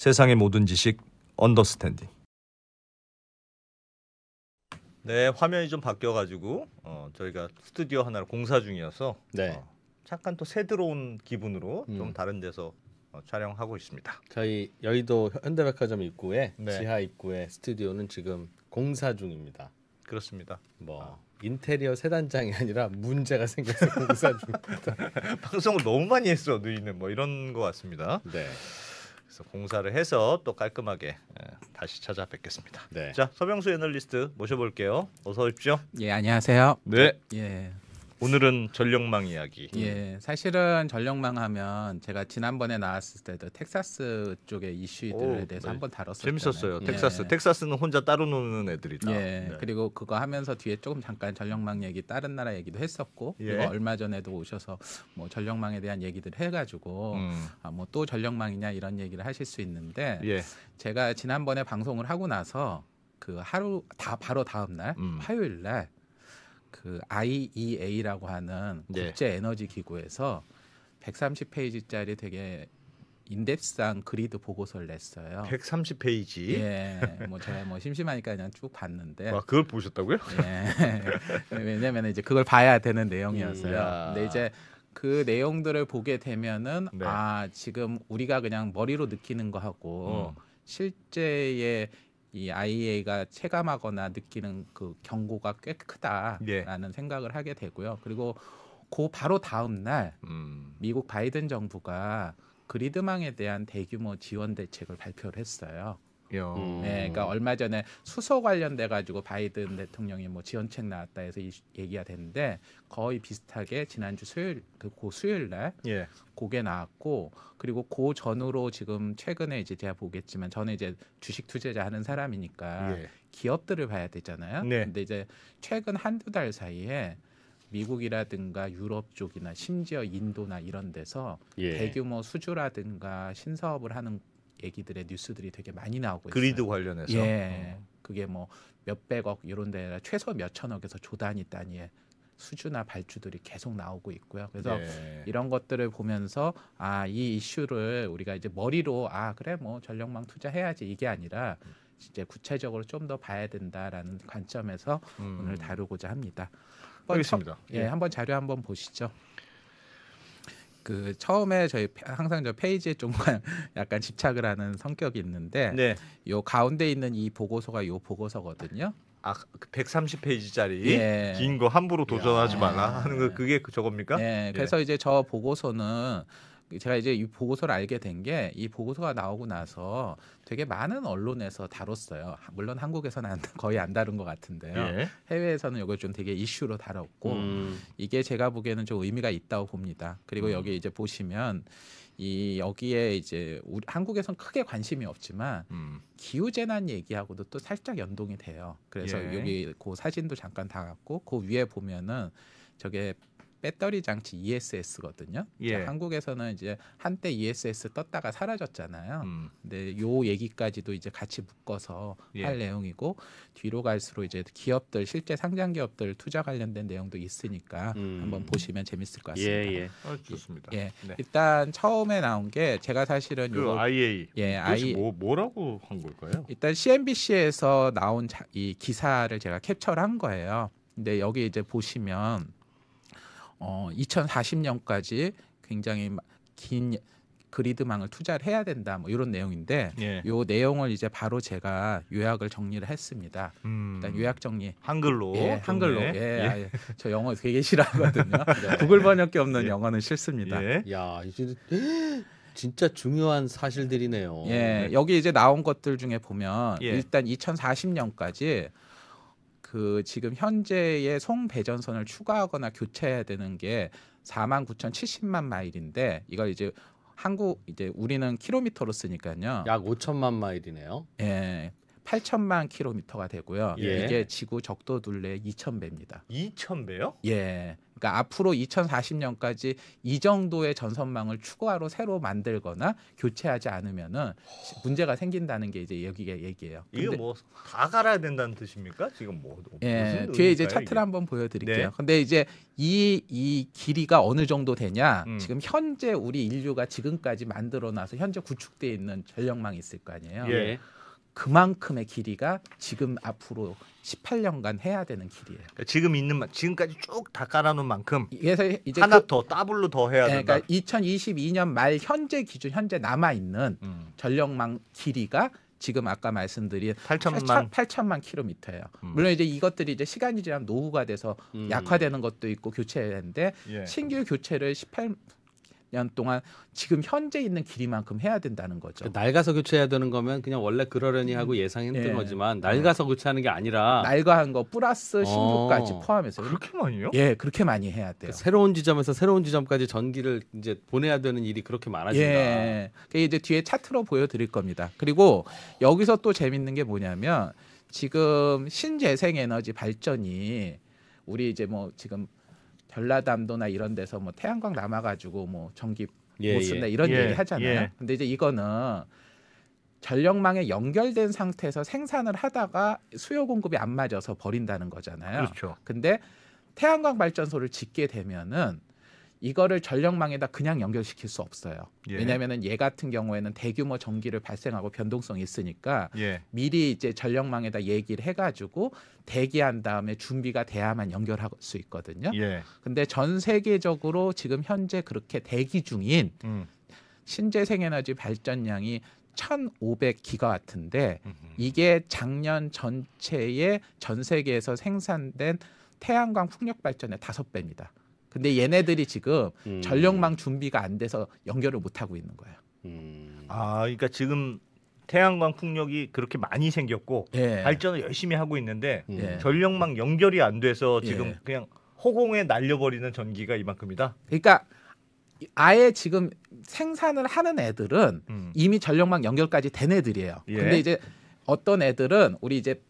세상의 모든 지식 언더스탠딩. 네, 화면이 좀 바뀌어 가지고 어, 저희가 스튜디오 하나를 공사 중이어서 네. 어, 잠깐 또 세 들어온 기분으로 좀 음. 다른 데서 어, 촬영하고 있습니다. 저희 여의도 현대백화점 입구에 네. 지하 입구에 스튜디오는 지금 공사 중입니다. 그렇습니다. 뭐 인테리어 새 단장이 아니라 문제가 생겨서 공사 중입니다. 방송을 너무 많이 했어, 누이는 뭐 이런 것 같습니다. 네. 그래서 공사를 해서 또 깔끔하게 에, 다시 찾아뵙겠습니다. 네. 자, 서병수 애널리스트 모셔볼게요. 어서 오십시오. 예, 안녕하세요. 네, 예. 오늘은 전력망 이야기. 예. 사실은 전력망 하면 제가 지난번에 나왔을 때도 텍사스 쪽의 이슈들에 오, 대해서 네. 한번 다뤘었잖아요. 재밌었어요. 예. 텍사스. 텍사스는 혼자 따로 노는 애들이다. 예. 네. 그리고 그거 하면서 뒤에 조금 잠깐 전력망 얘기 다른 나라 얘기도 했었고 예. 그리고 얼마 전에도 오셔서 뭐 전력망에 대한 얘기들 해가지고 음, 아, 뭐 또 전력망이냐 이런 얘기를 하실 수 있는데 예. 제가 지난번에 방송을 하고 나서 그 하루 다 바로 다음 날 음. 화요일 날 그 IEA라고 하는 네. 국제 에너지 기구에서 130페이지짜리 되게 인덱스한 그리드 보고서를 냈어요. 130페이지. 예, 뭐 제가 뭐 심심하니까 그냥 쭉 봤는데, 와, 그걸 보셨다고요? 예, 왜냐면 이제 그걸 봐야 되는 내용이었어요. 음, 야. 근데 이제 그 내용들을 보게 되면은 네. 아 지금 우리가 그냥 머리로 느끼는 거하고 음. 실제의 이 IEA가 체감하거나 느끼는 그 경고가 꽤 예. 크다라는 생각을 하게 되고요. 그리고 그 바로 다음 날 음. 미국 바이든 정부가 그리드망에 대한 대규모 지원 대책을 발표를 했어요. 야. 음. 네, 그러니까 얼마 전에 수소 관련돼 가지고 바이든 대통령이 뭐 지원책 나왔다 해서 이, 얘기가 됐는데 거의 비슷하게 지난주 수요일 그고 수요일 날 예. 그게 나왔고 그리고 그 전후로 지금 최근에 이제 제가 보겠지만 저는 이제 주식 투자자 하는 사람이니까 예. 기업들을 봐야 되잖아요. 네. 근데 이제 최근 한두 달 사이에 미국이라든가 유럽 쪽이나 심지어 인도나 이런 데서 예. 대규모 수주라든가 신사업을 하는 얘기들의 뉴스들이 되게 많이 나오고 있어요. 그리드 관련해서. 예. 그게 뭐 몇백억 이런 데 최소 몇천억에서 조 단위 단위의 수주나 발주들이 계속 나오고 있고요. 그래서 예. 이런 것들을 보면서 아 이 이슈를 우리가 이제 머리로 아 그래 뭐 전력망 투자해야지 이게 아니라 이제 구체적으로 좀 더 봐야 된다라는 관점에서 음. 오늘 다루고자 합니다. 한번 알겠습니다. 처- 예, 한번 자료 한번 보시죠. 그 처음에 저희 페- 항상 저 페이지에 좀 약간 집착을 하는 성격이 있는데 네. 요 가운데 있는 이 보고서가 요 보고서거든요. 아, 130페이지짜리 예. 긴거 함부로 도전하지 야. 말라 하는 거 그게 그 저겁니까? 네, 그래서 이제 저 보고서는 제가 이제 이 보고서를 알게 된 게 이 보고서가 나오고 나서 되게 많은 언론에서 다뤘어요. 물론 한국에서는 안- 거의 안 다룬 것 같은데요. 예. 해외에서는 이걸 좀 되게 이슈로 다뤘고 음. 이게 제가 보기에는 좀 의미가 있다고 봅니다. 그리고 음. 여기 이제 보시면 이 여기에 이제 우리 한국에선 크게 관심이 없지만 음. 기후 재난 얘기하고도 또 살짝 연동이 돼요. 그래서 예. 여기 그 사진도 잠깐 담았고 그 위에 보면은 저게 배터리 장치 ESS거든요. 예. 한국에서는 이제 한때 ESS 떴다가 사라졌잖아요. 음. 근데 요 얘기까지도 이제 같이 묶어서 예. 할 내용이고 뒤로 갈수록 이제 기업들 실제 상장 기업들 투자 관련된 내용도 있으니까 음. 한번 보시면 재밌을 것 같습니다. 예, 예. 아, 좋습니다. 예. 네. 일단 처음에 나온 게 제가 사실은 그 요거 IA 예, I 뭐 뭐라고 한 걸까요? 일단 CNBC에서 나온 자, 이 기사를 제가 캡처를 한 거예요. 근데 여기 이제 보시면 어 2040년까지 굉장히 마- 긴 그리드망을 투자를 해야 된다 뭐 이런 내용인데 예. 요 내용을 이제 바로 제가 요약을 정리를 했습니다. 음. 일단 요약 정리 한글로 예, 한글로 좋네. 예, 아예, 저 영어 되게 싫어하거든요. 구글 번역기 없는 예. 영어는 싫습니다. 예. 야, 이제 진짜 중요한 사실들이네요. 예, 여기 이제 나온 것들 중에 보면 예. 일단 2040년까지 그 지금 현재의 송 배전선을 추가하거나 교체해야 되는 게 49,070만 마일인데 이걸 이제 한국 이제 우리는 킬로미터로 쓰니까요. 약 5천만 마일이네요. 예. 8천만 킬로미터가 되고요. 예. 이게 지구 적도 둘레 2,000배입니다. 2,000배요? 예. 그러니까 앞으로 2040년까지 이 정도의 전선망을 추가로 새로 만들거나 교체하지 않으면은 문제가 생긴다는 게 이제 여기가 얘기예요. 이게 뭐 다 갈아야 된다는 뜻입니까? 지금 뭐 예, 무슨 뒤에 이제 의미일까요, 차트를 이게? 한번 보여드릴게요. 네. 근데 이제 이, 이 길이가 어느 정도 되냐? 음. 지금 현재 우리 인류가 지금까지 만들어놔서 현재 구축돼 있는 전력망이 있을 거 아니에요. 예. 그만큼의 길이가 지금 앞으로 18년간 해야 되는 길이에요. 그러니까 지금 있는 만- 지금까지 쭉 다 깔아놓은 만큼 그래서 이제 하나 그- 더 더블로 더 해야 예, 된다. 그러니까 2022년 말 현재 기준 현재 남아 있는 음. 전력망 길이가 지금 아까 말씀드린 8천만 8천만 킬로미터예요. 음. 물론 이제 이것들이 이제 시간이 지나면 노후가 돼서 음. 약화되는 것도 있고 교체해야 되는데 예. 신규 교체를 18 년 동안 지금 현재 있는 길이만큼 해야 된다는 거죠. 그 낡아서 교체해야 되는 거면 그냥 원래 그러려니 하고 예상했던 예. 거지만 낡아서 교체하는 게 아니라 낡아한 거 플러스 신규까지 어. 포함해서 그렇게 많이요? 예 그렇게 많이 해야 돼요. 그 새로운 지점에서 새로운 지점까지 전기를 이제 보내야 되는 일이 그렇게 많아진다. 예. 그게 이제 뒤에 차트로 보여드릴 겁니다. 그리고 여기서 또 재밌는 게 뭐냐면 지금 신재생 에너지 발전이 우리 이제 뭐 지금 전라담도나 이런 데서 뭐 태양광 남아가지고 뭐 전기 예, 못 쓴다 예. 이런 예, 얘기 하잖아요. 예. 근데 이제 이거는 전력망에 연결된 상태에서 생산을 하다가 수요 공급이 안 맞아서 버린다는 거잖아요. 그렇죠. 근데 태양광 발전소를 짓게 되면은 이거를 전력망에다 그냥 연결시킬 수 없어요. 예. 왜냐하면은 얘 같은 경우에는 대규모 전기를 발생하고 변동성이 있으니까 예. 미리 이제 전력망에다 얘기를 해가지고 대기한 다음에 준비가 돼야만 연결할 수 있거든요. 예. 근데 전 세계적으로 지금 현재 그렇게 대기 중인 음. 신재생에너지 발전량이 1,500기가와트인데 음. 이게 작년 전체의 전 세계에서 생산된 태양광 풍력 발전의 다섯 배입니다. 근데 얘네들이 지금 음. 전력망 준비가 안 돼서 연결을 못 하고 있는 거예요. 음. 아, 그러니까 지금 태양광 풍력이 그렇게 많이 생겼고 예. 발전을 열심히 하고 있는데 음. 예. 전력망 연결이 안 돼서 지금 예. 그냥 허공에 날려버리는 전기가 이만큼이다. 그러니까 아예 지금 생산을 하는 애들은 음. 이미 전력망 연결까지 된 애들이에요. 예. 근데 이제 어떤 애들은 우리 이제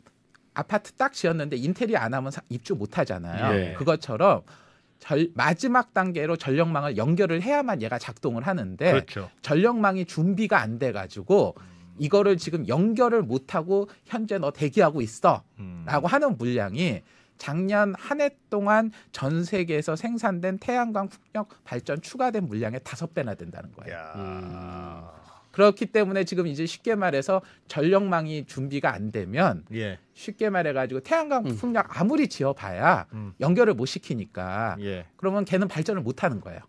아파트 딱 지었는데 인테리어 안 하면 사- 입주 못 하잖아요. 예. 그것처럼 절- 마지막 단계로 전력망을 연결을 해야만 얘가 작동을 하는데 그렇죠. 전력망이 준비가 안 돼 가지고 이거를 지금 연결을 못 하고 현재 너 대기하고 있어라고 음. 하는 물량이 작년 한 해 동안 전 세계에서 생산된 태양광 풍력 발전 추가된 물량의 다섯 배나 된다는 거예요. 야. 음. 그렇기 때문에 지금 이제 쉽게 말해서 전력망이 준비가 안 되면 예. 쉽게 말해가지고 태양광 음. 풍력 아무리 지어봐야 음. 연결을 못 시키니까 예. 그러면 걔는 발전을 못 하는 거예요.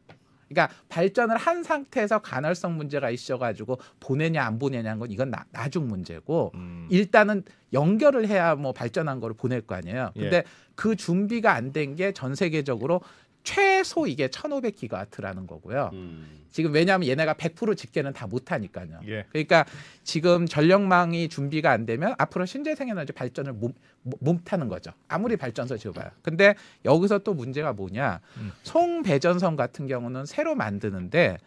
그러니까 발전을 한 상태에서 간헐성 문제가 있어가지고 보내냐 안 보내냐는 건 이건 나, 나중 문제고 음. 일단은 연결을 해야 뭐 발전한 거를 보낼 거 아니에요. 예. 근데 그 준비가 안 된 게 전 세계적으로 최소 이게 1,500기가와트라는 거고요. 음. 지금 왜냐하면 얘네가 100% 집계는 다 못하니까요. 예. 그러니까 지금 전력망이 준비가 안 되면 앞으로 신재생에너지 발전을 못, 못- 못하는 거죠. 아무리 발전소 지어봐요. 근데 여기서 또 문제가 뭐냐? 음. 송배전선 같은 경우는 새로 만드는데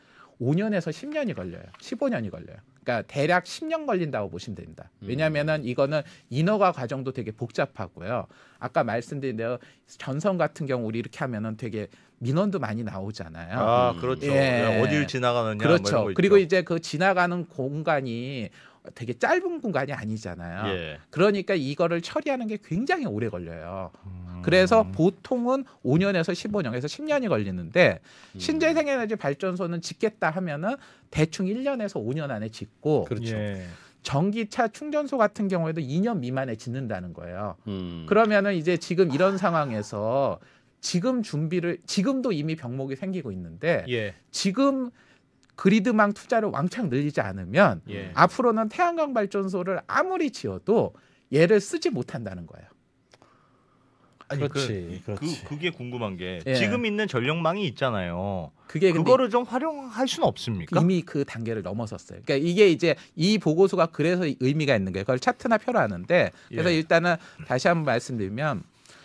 5년에서 10년이 걸려요. 15년이 걸려요. 그러니까 대략 10년 걸린다고 보시면 됩니다. 왜냐하면은 이거는 인허가 과정도 되게 복잡하고요. 아까 말씀드린 대로 전선 같은 경우 우리 이렇게 하면은 되게 민원도 많이 나오잖아요. 아, 음. 그렇죠. 예. 어디를 지나가느냐 뭐 그렇죠. 이런 거 그리고 있죠. 이제 그 지나가는 공간이 되게 짧은 공간이 아니잖아요. 예. 그러니까 이거를 처리하는 게 굉장히 오래 걸려요. 음. 그래서 보통은 5년에서 15년에서 10년이 걸리는데 음. 신재생 에너지 발전소는 짓겠다 하면은 대충 1년에서 5년 안에 짓고 그렇죠. 예. 전기차 충전소 같은 경우에도 2년 미만에 짓는다는 거예요. 음. 그러면은 이제 지금 이런 상황에서 지금 준비를 지금도 이미 병목이 생기고 있는데 예. 지금 그리드망 투자를 왕창 늘리지 않으면 예. 앞으로는 태양광 발전소를 아무리 지어도 얘를 쓰지 못한다는 거예요. 아니, 그렇지, 그, 그렇지. 그, 그게 궁금한 게 예. 지금 있는 전력망이 있잖아요. 그게 그거를 좀 활용할 수는 없습니까? 이미 그 단계를 넘어섰어요. 그러니까 이게 이제 이 보고서가 그래서 의미가 있는 거예요. 그걸 차트나 표로 하는데 그래서 예. 일단은 다시 한번 말씀드리면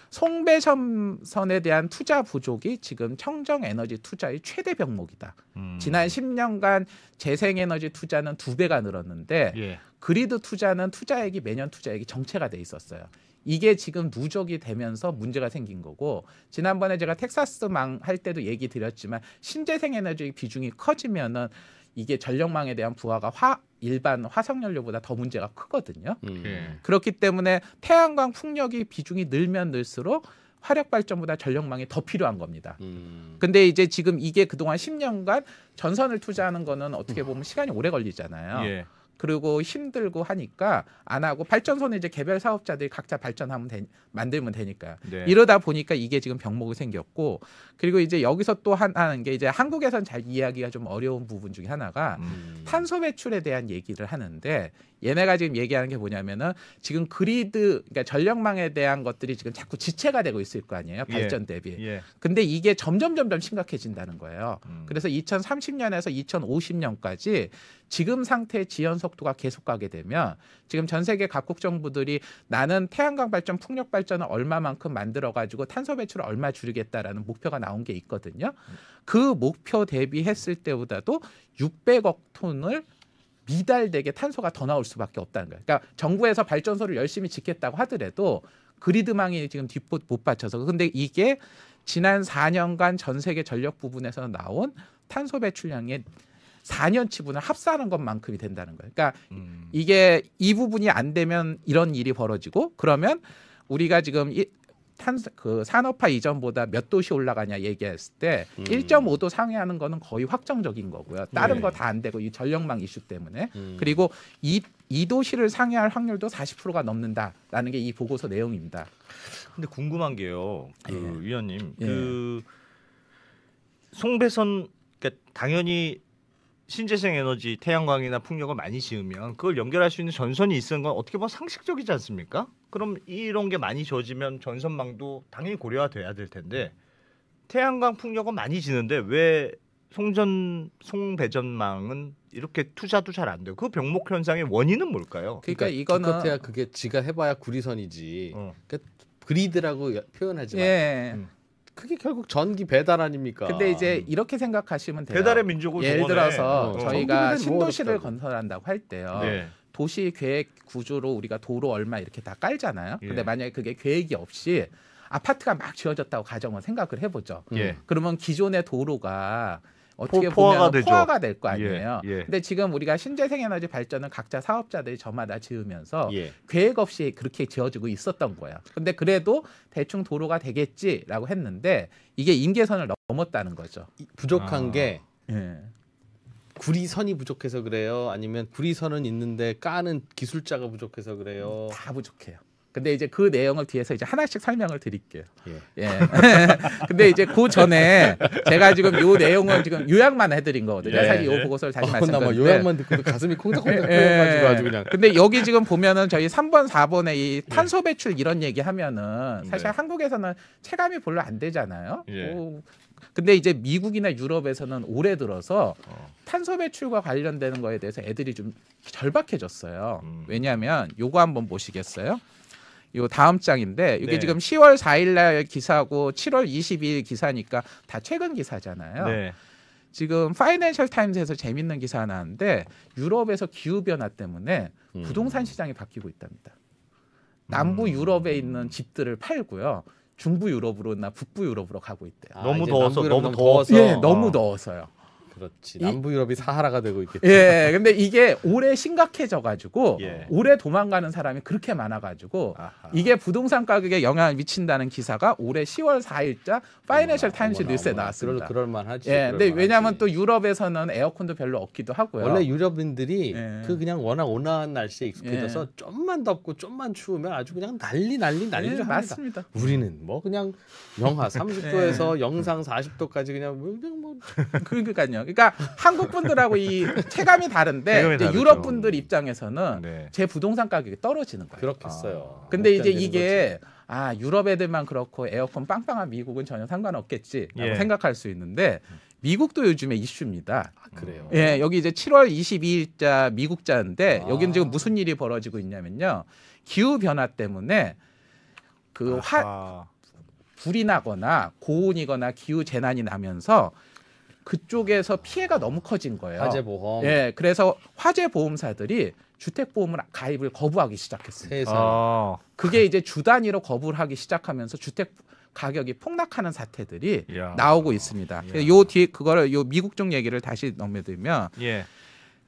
송배선에 대한 투자 부족이 지금 청정 에너지 투자의 최대 병목이다. 음. 지난 10년간 재생 에너지 투자는 두 배가 늘었는데 예. 그리드 투자는 투자액이 매년 투자액이 정체가 돼 있었어요. 이게 지금 누적이 되면서 문제가 생긴 거고 지난번에 제가 텍사스망 할 때도 얘기 드렸지만 신재생 에너지 비중이 커지면은 이게 전력망에 대한 부하가 화 일반 화석 연료보다 더 문제가 크거든요. 음. 예. 그렇기 때문에 태양광 풍력이 비중이 늘면 늘수록 화력 발전보다 전력망이 더 필요한 겁니다. 음. 근데 이제 지금 이게 그동안 10년간 전선을 투자하는 거는 어떻게 보면 시간이 오래 걸리잖아요. 예. 그리고 힘들고 하니까 안 하고 발전소는 이제 개별 사업자들이 각자 발전하면 되, 만들면 되니까요. 네. 이러다 보니까 이게 지금 병목이 생겼고 그리고 이제 여기서 또 한- 하는 게 이제 한국에선 잘 이해하기가 좀 어려운 부분 중에 하나가 음. 탄소 배출에 대한 얘기를 하는데 얘네가 지금 얘기하는 게 뭐냐면은 지금 그리드 그러니까 전력망에 대한 것들이 지금 자꾸 지체가 되고 있을 거 아니에요 예. 발전 대비 예. 근데 이게 점점 점점 심각해진다는 거예요 음. 그래서 2030년에서 2050년까지 지금 상태의 지연 속도가 계속 가게 되면 지금 전 세계 각국 정부들이 나는 태양광 발전, 풍력 발전을 얼마만큼 만들어 가지고 탄소 배출을 얼마 줄이겠다라는 목표가 나온 게 있거든요. 그 목표 대비했을 때보다도 600억 톤을 미달되게 탄소가 더 나올 수밖에 없다는 거예요. 그러니까 정부에서 발전소를 열심히 짓겠다고 하더라도 그리드망이 지금 뒷못 못 받쳐서 근데 이게 지난 4년간 전 세계 전력 부분에서 나온 탄소 배출량의 4년치 분을 합산한 것만큼이 된다는 거예요. 그러니까 음. 이게 이 부분이 안 되면 이런 일이 벌어지고 그러면 우리가 지금 이 탄, 그 산업화 이전보다 몇 도시 올라가냐 얘기했을 때 음. 1.5도 상회하는 거는 거의 확정적인 거고요. 다른 네. 거다 안 되고 이 전력망 이슈 때문에 음. 그리고 이, 이 도시를 상회할 확률도 40%가 넘는다라는 게 이 보고서 내용입니다. 근데 궁금한 게요. 그 예. 위원님 예. 그 송배선 그러니까 당연히 신재생 에너지 태양광이나 풍력을 많이 지으면 그걸 연결할 수 있는 전선이 있는 건 어떻게 보면 상식적이지 않습니까? 그럼 이런 게 많이 지어지면 전선망도 당연히 고려가 돼야 될 텐데 태양광 풍력은 많이 지는데 왜 송전 송배전망은 이렇게 투자도 잘 안 돼요. 그 병목 현상의 원인은 뭘까요? 그러니까, 그러니까 이거는 기껏해야 그게 지가 해봐야 구리선이지. 어. 그리드라고 여- 표현하지만 예. 음. 그게 결국 전기 배달 아닙니까? 근데 이제 이렇게 생각하시면 돼요. 배달의 민족을 예를 저번에 들어서 어, 저희가 전기배달이 뭐 신도시를. 건설한다고 할 때요. 네. 도시 계획 구조로 우리가 도로 얼마 이렇게 다 깔잖아요. 예. 근데 만약에 그게 계획이 없이 아파트가 막 지어졌다고 가정을 생각을 해보죠. 음. 예. 그러면 기존의 도로가 어떻게 포- 보면 되죠. 포화가 될 거 아니에요. 예, 예. 근데 지금 우리가 신재생 에너지 발전을 각자 사업자들이 저마다 지으면서 예. 계획 없이 그렇게 지어지고 있었던 거예요. 근데 그래도 대충 도로가 되겠지라고 했는데 이게 임계선을 넘었다는 거죠. 이- 부족한 아. 게 예. 구리선이 부족해서 그래요. 아니면 구리선은 있는데 까는 기술자가 부족해서 그래요. 다 부족해요. 근데 이제 그 내용을 뒤에서 이제 하나씩 설명을 드릴게요. 예. 예. 근데 이제 그 전에 제가 지금 요 내용을 지금 요약만 해드린 거거든요. 예. 사실 요 보고서를 다시 어, 말씀드렸는데. 요약만 듣고도 가슴이 콩닥콩닥 예. 뛰어가지고 아주 그냥. 근데 여기 지금 보면은 저희 3번, 4번에 이 탄소 배출 이런 얘기 하면은 사실 네. 한국에서는 체감이 별로 안 되잖아요. 예. 오, 근데 이제 미국이나 유럽에서는 올해 들어서 어. 탄소 배출과 관련되는 거에 대해서 애들이 좀 절박해졌어요. 음. 왜냐하면 요거 한번 보시겠어요? 요 다음 장인데 이게 네. 지금 10월 4일 날 기사고 7월 22일 기사니까 다 최근 기사잖아요. 네. 지금 파이낸셜 타임즈에서 재밌는 기사 나왔는데 유럽에서 기후 변화 때문에 음. 부동산 시장이 바뀌고 있답니다. 남부 음. 유럽에 있는 집들을 팔고요. 중부 유럽으로나 북부 유럽으로 가고 있대요. 아, 너무 더워서, 너무 더워서. 예, 어. 너무 더워서요. 그렇지. 이- 남부 유럽이 사하라가 되고 있겠지. 예, 근데 이게 올해 심각해져 가지고 예. 올해 도망가는 사람이 그렇게 많아 가지고. 이게 부동산 가격에 영향을 미친다는 기사가 올해 10월 4일자 파이낸셜 타임스 어머나, 뉴스에. 나왔습니다. 그럴, 그럴 만하지. 예, 근데. 왜냐하면 또 유럽에서는 에어컨도 별로 없기도 하고요. 원래 유럽인들이 예. 그 그냥 워낙 온화한 날씨에 익숙해져서 좀만 덥고 좀만 추우면 아주 그냥 난리 난리 난리를 예, 합니다. 맞습니다. 우리는 뭐 그냥 영하 30도에서 영상 40도까지 그냥 뭐 그냥 뭐 그러니까요. 그러니까 한국 분들하고 이 체감이 다른데 이제. 유럽 분들 입장에서는 네. 제 부동산 가격이 떨어지는 거예요. 그렇겠어요. 근데 이제 이게 아 유럽 애들만 그렇고 에어컨 빵빵한 미국은 전혀 상관없겠지라고 예. 생각할 수 있는데 미국도 요즘에 이슈입니다. 거지. 아, 그래요. 예, 여기 이제 7월 22일자 미국자인데 아. 여기는 지금 무슨 일이 벌어지고 있냐면요. 기후 변화 때문에 그 화. 불이 나거나 고온이거나 기후 재난이 나면서 그쪽에서 피해가 너무 커진 거예요. 화재 보험 예, 그래서 화재 보험사들이 주택 보험을 가입을 거부하기 시작했습니다. 세상 아, 그게 이제 주 단위로 거부를 하기 시작하면서 주택 가격이 폭락하는 사태들이 야. 나오고 있습니다. 예. 요 뒤에 그거를 요 미국 쪽 얘기를 다시 넘겨들면 예.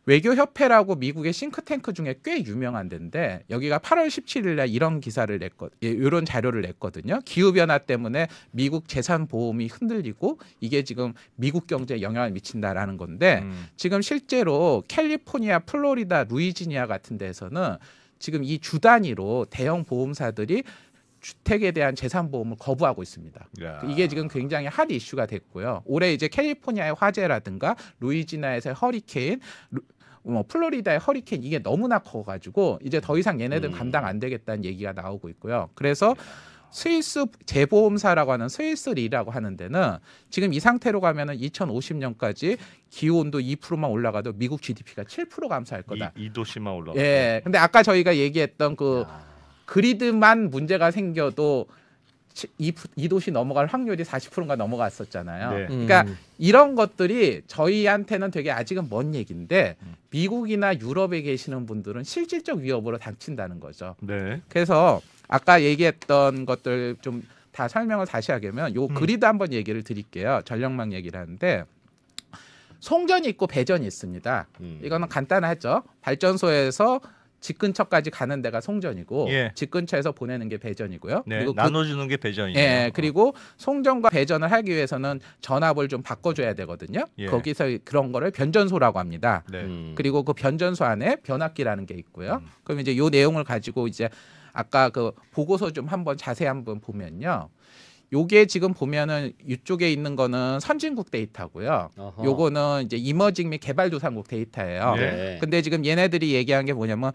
외교 협회라고 미국의 싱크탱크 중에 꽤 유명한 데인데 여기가 8월 17일 날 이런 기사를 냈거 예, 이런 자료를 냈거든요. 기후 변화 때문에 미국 재산 보험이 흔들리고 이게 지금 미국 경제에 영향을 미친다라는 건데 음. 지금 실제로 캘리포니아, 플로리다, 루이지니아 같은 데서는 지금 이 주 단위로 대형 보험사들이 주택에 대한 재산 보험을 거부하고 있습니다. 야. 이게 지금 굉장히 핫 이슈가 됐고요. 올해 이제 캘리포니아의 화재라든가 루이지나에서의 허리케인, 루- 뭐 플로리다의 허리케인 이게 너무나 커가지고 이제 더 이상 얘네들 음. 감당 안 되겠다는 얘기가 나오고 있고요. 그래서 스위스 재보험사라고 하는 스위스 리라고 하는 데는 지금 이 상태로 가면은 2050년까지 기후 온도 2%만 올라가도 미국 GDP가 7% 감소할 거다. 이, 이 도씨만 올라. 예. 근데 아까 저희가 얘기했던 그 야. 그리드만 문제가 생겨도 치- 이, 이 도씨 넘어갈 확률이 40%가 넘어갔었잖아요. 네. 그러니까 음. 이런 것들이 저희한테는 되게 아직은 먼 얘기인데 음. 미국이나 유럽에 계시는 분들은 실질적 위협으로 닥친다는 거죠. 네. 그래서 아까 얘기했던 것들 좀 다 설명을 다시 하려면 요 음. 그리드 한번 얘기를 드릴게요. 전력망 얘기를 하는데 송전이 있고 배전이 있습니다. 음. 이거는 간단하죠. 발전소에서 집 근처까지 가는 데가 송전이고 예. 집 근처에서 보내는 게 배전이고요. 네. 그리고 그- 나눠주는 게 배전이죠. 예, 그리고 송전과 배전을 하기 위해서는 전압을 좀 바꿔줘야 되거든요. 예. 거기서 그런 거를 변전소라고 합니다. 네. 음. 그리고 그 변전소 안에 변압기라는 게 있고요. 음. 그럼 이제 요 내용을 가지고 이제 아까 그 보고서 좀 한번 자세히 한번 보면요. 요게 지금 보면은 이쪽에 있는 거는 선진국 데이터고요. 어허. 요거는 이제 이머징 및 개발도상국 데이터예요. 네. 근데 지금 얘네들이 얘기한 게 뭐냐면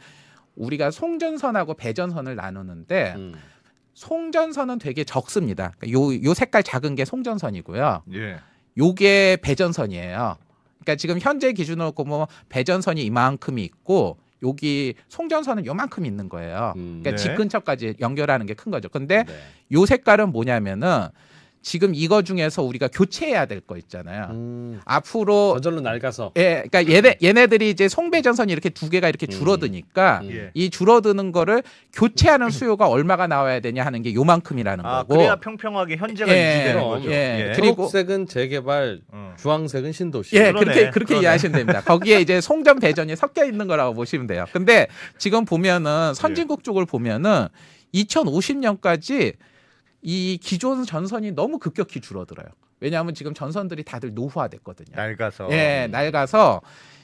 우리가 송전선하고 배전선을 나누는데 음. 송전선은 되게 적습니다. 그러니까 요, 요 색깔 작은 게 송전선이고요. 예. 요게 배전선이에요. 그러니까 지금 현재 기준으로 보면 배전선이 이만큼이 있고 여기 송전선은 요만큼 있는 거예요. 음. 그러니까 네. 집 근처까지 연결하는 게 큰 거죠. 근데 네. 요 색깔은 뭐냐면은 지금 이거 중에서 우리가 교체해야 될 거 있잖아요. 음. 앞으로 저절로 낡아서 예, 그러니까 얘네 얘네들이 이제 송배 전선이 이렇게 두 개가 이렇게 음. 줄어드니까 음. 예. 이 줄어드는 거를 교체하는 수요가 얼마가 나와야 되냐 하는 게 요만큼이라는 아, 거고. 그래야 평평하게 현재가 예, 유지되는. 거죠. 예. 예. 그리고- 초록색은 재개발, 어. 주황색은 신도시. 예, 그러네, 그렇게 그렇게 그러네. 이해하시면 됩니다. 거기에 이제 송전 배전이 섞여 있는 거라고 보시면 돼요. 근데 지금 보면은 선진국 쪽을 보면은 2050년까지 이 기존 전선이 너무 급격히 줄어들어요. 왜냐하면 지금 전선들이 다들 노후화됐거든요. 낡아서. 예, 낡아서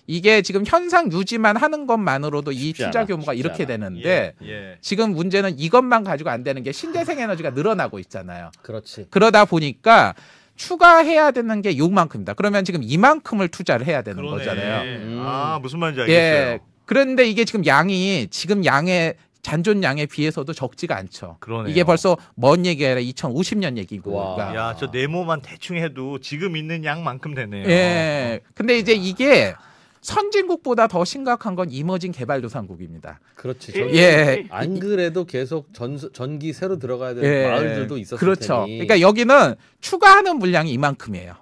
이게 지금 현상 유지만 하는 것만으로도 이 투자 않아, 규모가 이렇게 않아. 되는데 예. 예. 지금 문제는 이것만 가지고 안 되는 게 신재생 에너지가 늘어나고 있잖아요. 그렇지. 그러다 보니까 추가해야 되는 게 요만큼입니다. 그러면 지금 이만큼을 투자를 해야 되는 그러네. 거잖아요. 음. 아, 무슨 말인지 알겠어요. 예. 그런데 이게 지금 양이 지금 양의 잔존 양에 비해서도 적지가 않죠. 그러네요. 이게 벌써 먼 얘기가 아니라 2050년 얘기고. 와. 그러니까. 야, 저 네모만 대충 해도 지금 있는 양만큼 되네요. 예. 근데 이제 이게 선진국보다 더 심각한 건 이머징 개발도상국입니다. 그렇지. 예. 예. 안 그래도 계속 전 전기 새로 들어가야 되는 예. 마을들도 있었을 그렇죠. 테니. 그러니까 여기는 추가하는 물량이 이만큼이에요.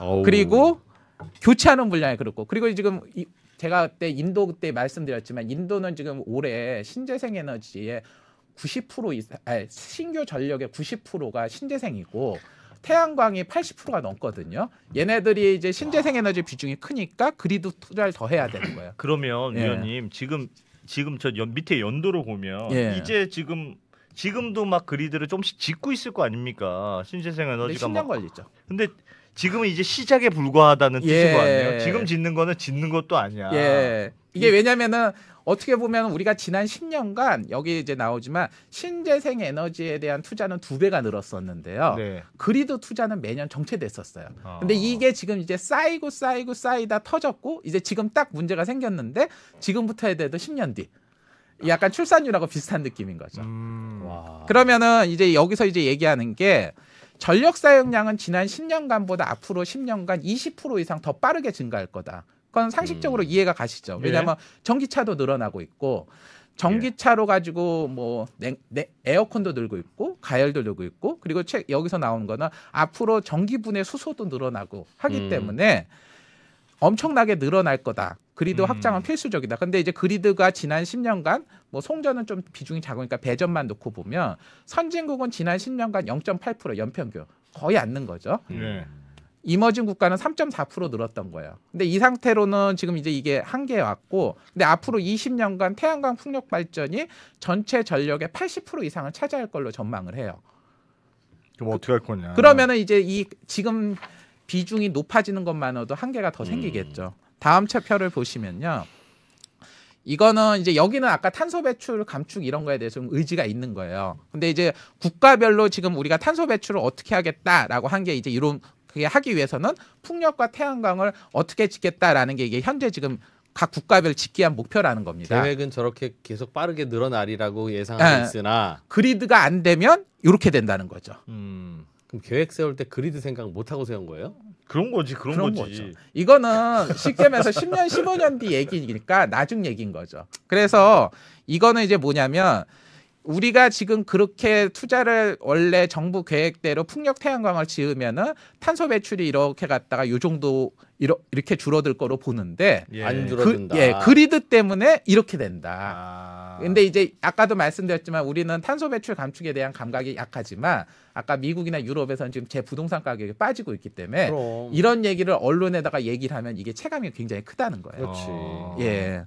어우. 그리고 교체하는 물량이 그렇고 그리고 지금 이, 제가 그때 인도 그때 말씀드렸지만 인도는 지금 올해 신재생 에너지의 90% 이상 아니, 신규 전력의 90%가 신재생이고 태양광이 80%가 넘거든요. 얘네들이 이제 신재생 에너지 비중이 크니까 그리드 투자를 더 해야 되는 거예요. 그러면 예. 위원님 지금 지금 저 연, 밑에 연도로 보면 예. 이제 지금 지금도 막 그리드를 좀씩 짓고 있을 거 아닙니까? 신재생 에너지가 10년 막 걸리죠. 근데 지금은 이제 시작에 불과하다는 예. 뜻인 거 아니에요? 지금 짓는 거는 짓는 것도 아니야. 예. 이게 왜냐면은 어떻게 보면 우리가 지난 10년간 여기 이제 나오지만 신재생 에너지에 대한 투자는 두 배가 늘었었는데요. 네. 그리드 투자는 매년 정체됐었어요. 아. 근데 이게 지금 이제 쌓이고 쌓이고 쌓이다 터졌고 이제 지금 딱 문제가 생겼는데 지금부터 해야 돼도 10년 뒤. 약간 출산율하고 비슷한 느낌인 거죠. 음. 와. 그러면은 이제 여기서 이제 얘기하는 게 전력 사용량은 지난 10년간보다 앞으로 10년간 20% 이상 더 빠르게 증가할 거다. 그건 상식적으로 음. 이해가 가시죠. 예. 왜냐하면 전기차도 늘어나고 있고 전기차로 가지고 뭐 냉, 냉- 에어컨도 늘고 있고 가열도 늘고 있고 그리고 최, 여기서 나오는 거는 앞으로 전기분해 수소도 늘어나고 하기 음. 때문에 엄청나게 늘어날 거다. 그리드 음. 확장은 필수적이다. 근데 이제 그리드가 지난 10년간 뭐 송전은 좀 비중이 작으니까 배전만 놓고 보면 선진국은 지난 10년간 0.8% 연평균 거의 안는 거죠. 네. 이머징 국가는 3.4% 늘었던 거예요. 근데 이 상태로는 지금 이제 이게 한계에 왔고, 근데 앞으로 20년간 태양광 풍력 발전이 전체 전력의 80% 이상을 차지할 걸로 전망을 해요. 그럼 어떻게 할 거냐? 그러면은 이제 이 지금 비중이 높아지는 것만으로도 한계가 더 생기겠죠. 다음 차표를 보시면요. 이거는 이제 여기는 아까 탄소 배출 감축 이런 거에 대해서 좀 의지가 있는 거예요. 근데 이제 국가별로 지금 우리가 탄소 배출을 어떻게 하겠다라고 한 게 이제 이런 그게 하기 위해서는 풍력과 태양광을 어떻게 짓겠다라는 게 이게 현재 지금 각 국가별 짓기한 목표라는 겁니다. 계획은 저렇게 계속 빠르게 늘어나리라고 예상하고 네. 있으나 그리드가 안 되면 이렇게 된다는 거죠. 음. 그럼 계획 세울 때 그리드 생각 못 하고 세운 거예요? 그런 거지, 그런, 그런 거지. 거죠. 이거는 쉽게 말해서 10년, 15년 뒤 얘기니까 나중 얘기인 거죠. 그래서 이거는 이제 뭐냐면 우리가 지금 그렇게 투자를 원래 정부 계획대로 풍력 태양광을 지으면은 탄소 배출이 이렇게 갔다가 요 정도 이러- 이렇게 줄어들 거로 보는데 예. 안 줄어- 그, 줄어든다. 예, 그리드 때문에 이렇게 된다. 아. 근데 이제 아까도 말씀드렸지만 우리는 탄소 배출 감축에 대한 감각이 약하지만 아까 미국이나 유럽에서는 지금 제 부동산 가격이 빠지고 있기 때문에 그럼 이런 얘기를 언론에다가 얘기를 하면 이게 체감이 굉장히 크다는 거예요. 그렇지. 어. 예.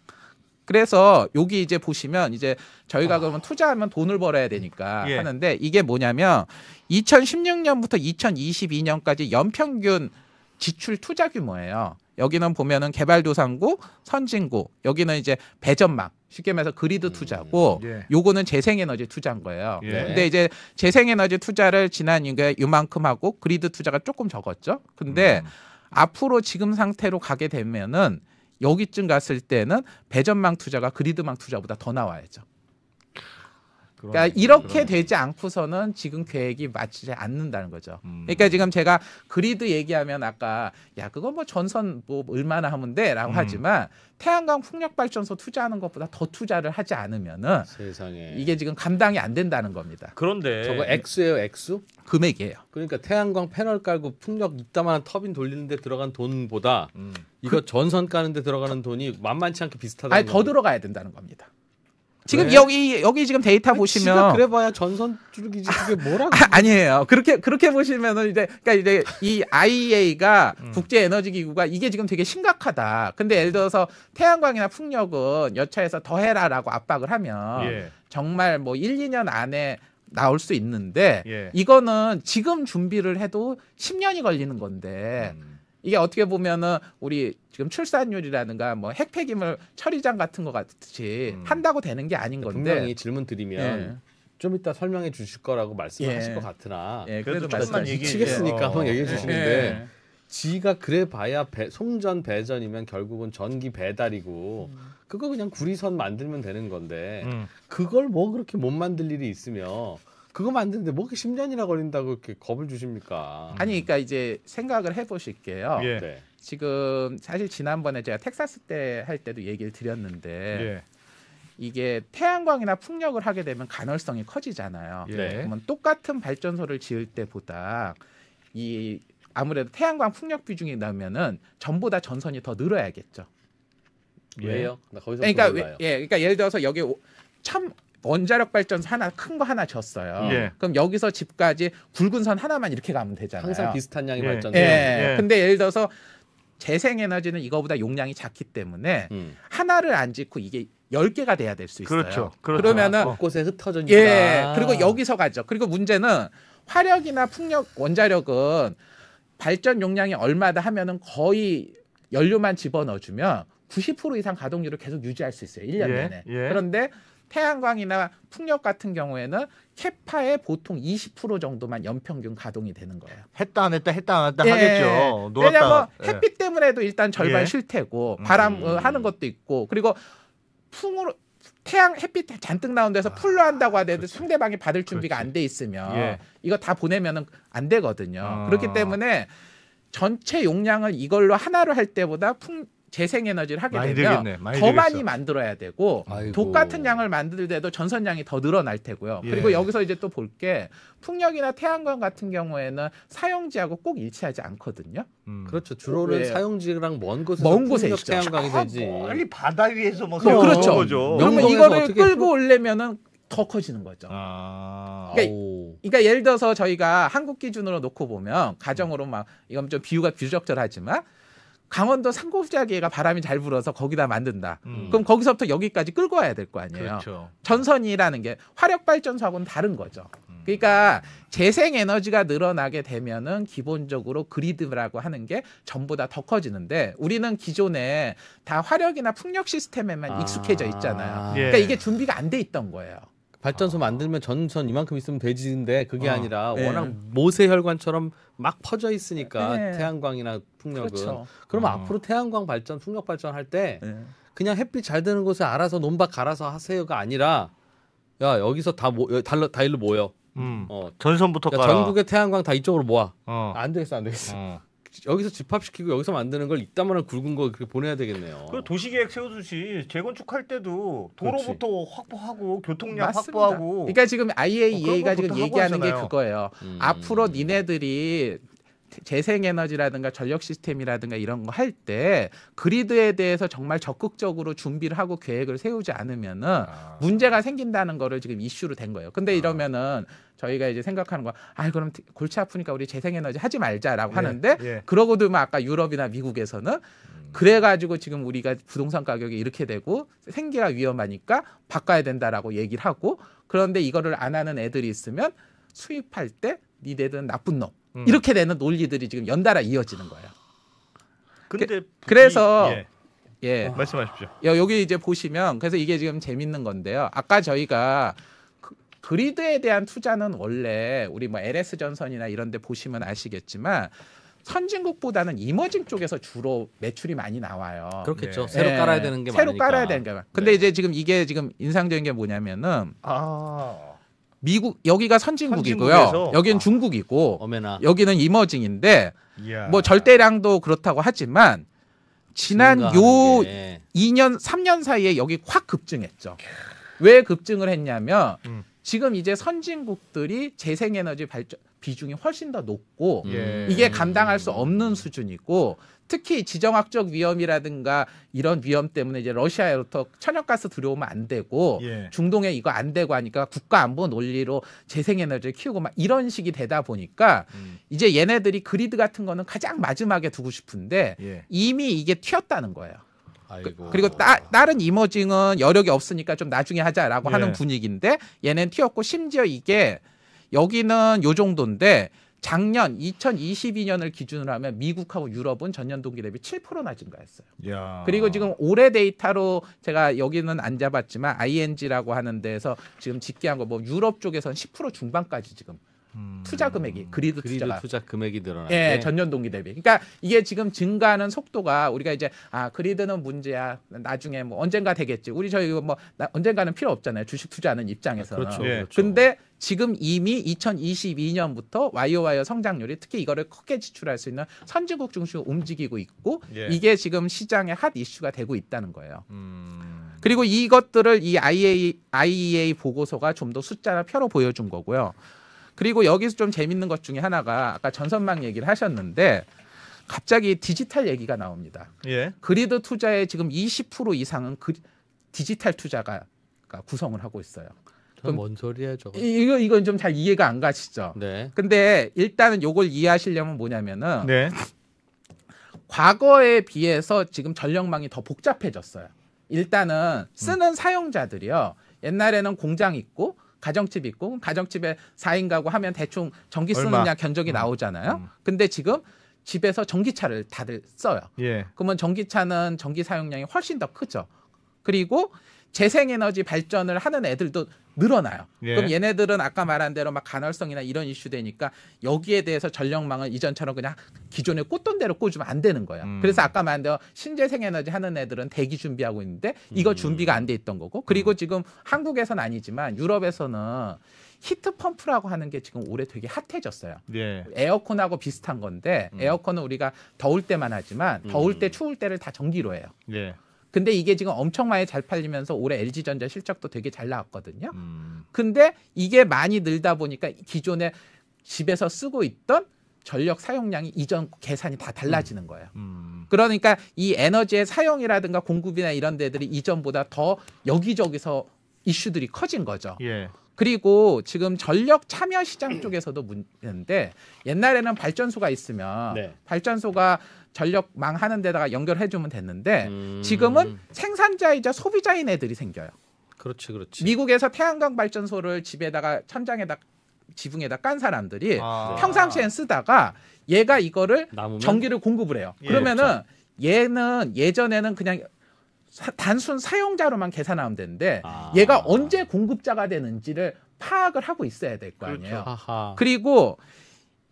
그래서 여기 이제 보시면 이제 저희가 그러면 투자하면 돈을 벌어야 되니까 예. 하는데 이게 뭐냐면 2016년부터 2022년까지 연평균 지출 투자 규모예요. 여기는 보면은 개발도상국, 선진국, 여기는 이제 배전망, 쉽게 말해서 그리드 투자고, 예. 요거는 재생에너지 투자인 거예요. 예. 근데 이제 재생에너지 투자를 지난 이게 요만큼 하고 그리드 투자가 조금 적었죠. 근데 음. 앞으로 지금 상태로 가게 되면은 여기쯤 갔을 때는 배전망 투자가 그리드망 투자보다 더 나와야죠. 그러니까 이렇게 그러네. 되지 않고서는 지금 계획이 맞지 않는다는 거죠. 음. 그러니까 지금 제가 그리드 얘기하면 아까 야 그거 뭐 전선 뭐 얼마나 하면 돼라고 음. 하지만 태양광 풍력 발전소 투자하는 것보다 더 투자를 하지 않으면은 세상에 이게 지금 감당이 안 된다는 겁니다. 그런데 저거 액수예요 액수? 금액이에요. 그러니까 태양광 패널 깔고 풍력 이따만한 터빈 돌리는데 들어간 돈보다 음. 이거 전선 까는데 들어가는 돈이 만만치 않게 비슷하다. 아니 더 들어가야 된다는 겁니다. 지금 왜? 여기 여기 지금 데이터 보시면 그래봐야 전선 줄기지 그게 뭐라고? 아, 아니에요. 그렇게 그렇게 보시면은 이제 그러니까 이제 이 IEA가 음. 국제 에너지 기구가 이게 지금 되게 심각하다. 근데 예를 들어서 태양광이나 풍력은 여차해서 더 해라라고 압박을 하면 예. 정말 뭐 1, 2년 안에 나올 수 있는데 예. 이거는 지금 준비를 해도 10년이 걸리는 건데 음. 이게 어떻게 보면은 우리 지금 출산율이라든가 뭐 핵폐기물 처리장 같은 거 같이 음. 한다고 되는 게 아닌 건데 분명히 질문 드리면 좀 이따 설명해 주실 거라고 말씀하실 예. 것 같으나 예, 그래도 그래도 조금만 말씀 얘기- 미치겠으니까 예, 어, 한번 얘기해 어, 주시는데 예. 지가 그래 봐야 배, 송전 배전이면 결국은 전기 배달이고 그거 그냥 구리선 만들면 되는 건데 음. 그걸 뭐 그렇게 못 만들 일이 있으며 그거 만드는데 뭐 그렇게 10년이나 걸린다고 이렇게 겁을 주십니까? 아니 그러니까 이제 생각을 해보실게요. 예. 네. 지금 사실 지난번에 제가 텍사스 때 할 때도 얘기를 드렸는데 예. 이게 태양광이나 풍력을 하게 되면 간헐성이 커지잖아요. 예. 네. 그러면 똑같은 발전소를 지을 때보다 이 아무래도 태양광 풍력 비중이 나면은 전보다 전선이 더 늘어야겠죠. 예. 왜요? 나 거기서 그러니까. 왜- 예, 그러니까 예를 들어서 여기 오- 참 원자력 발전소 하나 큰 거 하나 졌어요. 예. 그럼 여기서 집까지 굵은 선 하나만 이렇게 가면 되잖아요. 항상 비슷한 양의 예. 발전돼요. 예. 예. 근데 예를 들어서 재생 에너지는 이거보다 용량이 작기 때문에 음. 하나를 안 짓고 이게 10개가 돼야 될 수 있어요. 그렇죠. 그렇죠. 그러면은 어. 곳에 흩어져 있다. 예. 그리고 여기서 가죠. 그리고 문제는 화력이나 풍력 원자력은 발전 용량이 얼마다 하면은 거의 연료만 집어넣어 주면 90% 이상 가동률을 계속 유지할 수 있어요. 1년 예, 내내. 예. 그런데 태양광이나 풍력 같은 경우에는 캐파의 보통 20% 정도만 연평균 가동이 되는 거예요. 했다 안 했다 했다 안 했다 예. 하겠죠. 놀았다. 왜냐면 예. 햇빛 때문에도 일단 절반 예. 쉴 테고 음. 바람 어, 하는 것도 있고 그리고 풍으로 태양 햇빛 잔뜩 나온 데서 풀로 한다고 하더라도 상대방이 받을 준비가. 안 돼 있으면 예. 이거 다 보내면은 안 되거든요. 아. 그렇기 때문에 전체 용량을 이걸로 하나로 할 때보다 풍 재생에너지를 하게 많이 되면 들겠네. 많이 더 들겠어. 많이 만들어야 되고 아이고. 똑같은 양을 만들 때도 전선량이 더 늘어날 테고요. 예. 그리고 여기서 이제 또 볼 게 풍력이나 태양광 같은 경우에는 사용지하고 꼭 일치하지 않거든요. 음. 그렇죠. 주로는 왜? 사용지랑 먼 곳에서 먼 곳에 풍력 있죠. 태양광이 되지. 멀리 바다 위에서 뭐 세우는 그렇죠. 거죠. 그러면 이거를 끌고 올려면은 더 커지는 거죠. 아. 그러니까. 그러니까 예를 들어서 저희가 한국 기준으로 놓고 보면 가정으로 막 이건 좀 비유가 부적절하지만 강원도 산골짜기가 바람이 잘 불어서 거기다 만든다. 음. 그럼 거기서부터 여기까지 끌고 와야 될 거 아니에요. 그렇죠. 전선이라는 게 화력 발전소하고는 다른 거죠. 음. 그러니까 재생 에너지가 늘어나게 되면은 기본적으로 그리드라고 하는 게 전보다 더 커지는데 우리는 기존에 다 화력이나 풍력 시스템에만 아. 익숙해져 있잖아요. 예. 그러니까 이게 준비가 안 돼 있던 거예요. 발전소 만들면 전선 이만큼 있으면 되지인데 그게 어. 아니라 네. 워낙 모세 혈관처럼 막 퍼져 있으니까 네. 태양광이나 풍력은 그렇죠. 그럼 어. 앞으로 태양광 발전, 풍력 발전 할 때 네. 그냥 햇빛 잘 드는 곳에 알아서 논밭 갈아서 하세요가 아니라 야 여기서 다 모, 여- 달러 다 일로 모여. 음. 어. 전선부터 야, 깔아. 전국의 태양광 다 이쪽으로 모아. 어. 안 되겠어, 안 되겠어. 어. 여기서 집합시키고 여기서 만드는 걸 이따만한 굵은 거 그렇게 보내야 되겠네요. 그 도시계획 세우듯이 재건축할 때도 도로부터 확보하고 교통량 맞습니다. 확보하고 그러니까 지금 어, IAEA가 그런 지금 것부터 얘기하는 게. 그거예요. 음. 앞으로 니네들이 재생에너지라든가 전력 시스템이라든가 이런 거 할 때 그리드에 대해서 정말 적극적으로 준비를 하고 계획을 세우지 않으면은 아. 문제가 생긴다는 거를 지금 이슈로 된 거예요. 근데 이러면은 저희가 이제 생각하는 거, 아 그럼 골치 아프니까 우리 재생에너지 하지 말자라고 예, 하는데 예. 그러고도 막 아까 유럽이나 미국에서는 음. 그래가지고 지금 우리가 부동산 가격이 이렇게 되고 생계가 위험하니까 바꿔야 된다라고 얘기를 하고 그런데 이거를 안 하는 애들이 있으면 수입할 때 니네들은 나쁜 놈 음. 이렇게 되는 논리들이 지금 연달아 이어지는 거예요. 근데 그래서- 이- 예. 예. 말씀하십시오. 여- 여기 이제 보시면 그래서 이게 지금 재밌는 건데요. 아까 저희가 그, 그리드에 대한 투자는 원래 우리 뭐 LS 전선이나 이런 데 보시면 아시겠지만 선진국보다는 이머징 쪽에서 주로 매출이 많이 나와요. 그렇겠죠. 네. 새로 예, 깔아야 되는 게 새로 많으니까. 깔아야 되는 게 많. 근데 네. 이제 지금 이게 지금 인상적인 게 뭐냐면은 아. 미국 여기가 선진국이고요. 선진국에서? 여기는 아. 중국이고 어메나. 여기는 이머징인데 이야. 뭐 절대량도 그렇다고 하지만 지난 요 게. 2년 3년 사이에 여기 확 급증했죠. 왜 급증을 했냐면 음. 지금 이제 선진국들이 재생에너지 발전 비중이 훨씬 더 높고 예. 이게 감당할 수 없는 수준이고 특히 지정학적 위험이라든가 이런 위험 때문에 이제 러시아로부터 천연가스 들어오면 안 되고 예. 중동에 이거 안 되고 하니까 국가 안보 논리로 재생에너지를 키우고 막 이런 식이 되다 보니까 음. 이제 얘네들이 그리드 같은 거는 가장 마지막에 두고 싶은데 예. 이미 이게 튀었다는 거예요. 아이고. 그리고 따, 다른 이머징은 여력이 없으니까 좀 나중에 하자라고 예. 하는 분위기인데 얘는 튀었고 심지어 이게 여기는 요 정도인데 작년 2022년을 기준으로 하면 미국하고 유럽은 전년 동기 대비 7%나 증가했어요. 야. 그리고 지금 올해 데이터로 제가 여기는 안 잡았지만 ING라고 하는 데에서 지금 집계한 거 뭐 유럽 쪽에서는 10% 중반까지 지금 음. 투자 금액이 그리드, 그리드 투자가 투자 금액이 늘어나. 예, 전년 동기 대비. 그러니까 이게 지금 증가하는 속도가 우리가 이제 아 그리드는 문제야. 나중에 뭐 언젠가 되겠지. 우리 저희 뭐 나- 언젠가는 필요 없잖아요. 주식 투자하는 입장에서는. 그렇죠. 예. 그렇죠. 근데 지금 이미 2022년부터 와이오와이어 성장률이 특히 이거를 크게 지출할 수 있는 선진국 중심으로 움직이고 있고 예. 이게 지금 시장의 핫 이슈가 되고 있다는 거예요. 음. 그리고 이것들을 이 IEA, IEA 보고서가 좀 더 숫자나 표로 보여준 거고요. 그리고 여기서 좀 재밌는 것 중에 하나가 아까 전선망 얘기를 하셨는데 갑자기 디지털 얘기가 나옵니다. 예. 그리드 투자의 지금 20% 이상은 그 디지털 투자가 구성을 하고 있어요. 뭔 소리야 저거. 이- 이거 이건 좀 잘 이해가 안 가시죠? 네. 근데 일단은 요걸 이해하시려면 뭐냐면은 네. 과거에 비해서 지금 전력망이 더 복잡해졌어요. 일단은 쓰는 사용자들이요. 옛날에는 공장 있고 가정집 있고 가정집에 4인 가구 하면 대충 전기 쓰는 얼마? 양 견적이 음. 나오잖아요. 음. 근데 지금 집에서 전기차를 다들 써요. 예. 그러면 전기차는 전기 사용량이 훨씬 더 크죠. 그리고 재생에너지 발전을 하는 애들도 늘어나요. 예. 그럼 얘네들은 아까 말한 대로 막 간헐성이나 이런 이슈 되니까 여기에 대해서 전력망을 이전처럼 그냥 기존에 꽂던 대로 꽂으면 안 되는 거예요. 음. 그래서 아까 말한 대로 신재생 에너지 하는 애들은 대기 준비하고 있는데 이거 음. 준비가 안 돼 있던 거고 그리고 지금 한국에서는 아니지만 유럽에서는 히트 펌프라고 하는 게 지금 올해 되게 핫해졌어요. 예. 에어컨하고 비슷한 건데 음. 에어컨은 우리가 더울 때만 하지만 더울 음. 때 추울 때를 다 전기로 해요. 예. 근데 이게 지금 엄청 많이 잘 팔리면서 올해 LG전자 실적도 되게 잘 나왔거든요. 음. 근데 이게 많이 늘다 보니까 기존에 집에서 쓰고 있던 전력 사용량이 이전 계산이 다 달라지는 거예요. 음. 그러니까 이 에너지의 사용이라든가 공급이나 이런 데들이 이전보다 더 여기저기서 이슈들이 커진 거죠. 예. 그리고 지금 전력 참여 시장 쪽에서도 문제인데 옛날에는 발전소가 있으면 네. 발전소가 전력 망 하는 데다가 연결해 주면 됐는데 음. 지금은 생산자이자 소비자인 애들이 생겨요. 그렇지, 그렇지. 미국에서 태양광 발전소를 집에다가 천장에다 지붕에다 깐 사람들이 아. 평상시엔 쓰다가 얘가 이거를 남으면 전기를 공급을 해요. 예, 그러면은 얘는 예전에는 그냥 사- 단순 사용자로만 계산하면 되는데 아. 얘가 언제 공급자가 되는지를 파악을 하고 있어야 될 거 아니에요. 그렇죠. 그리고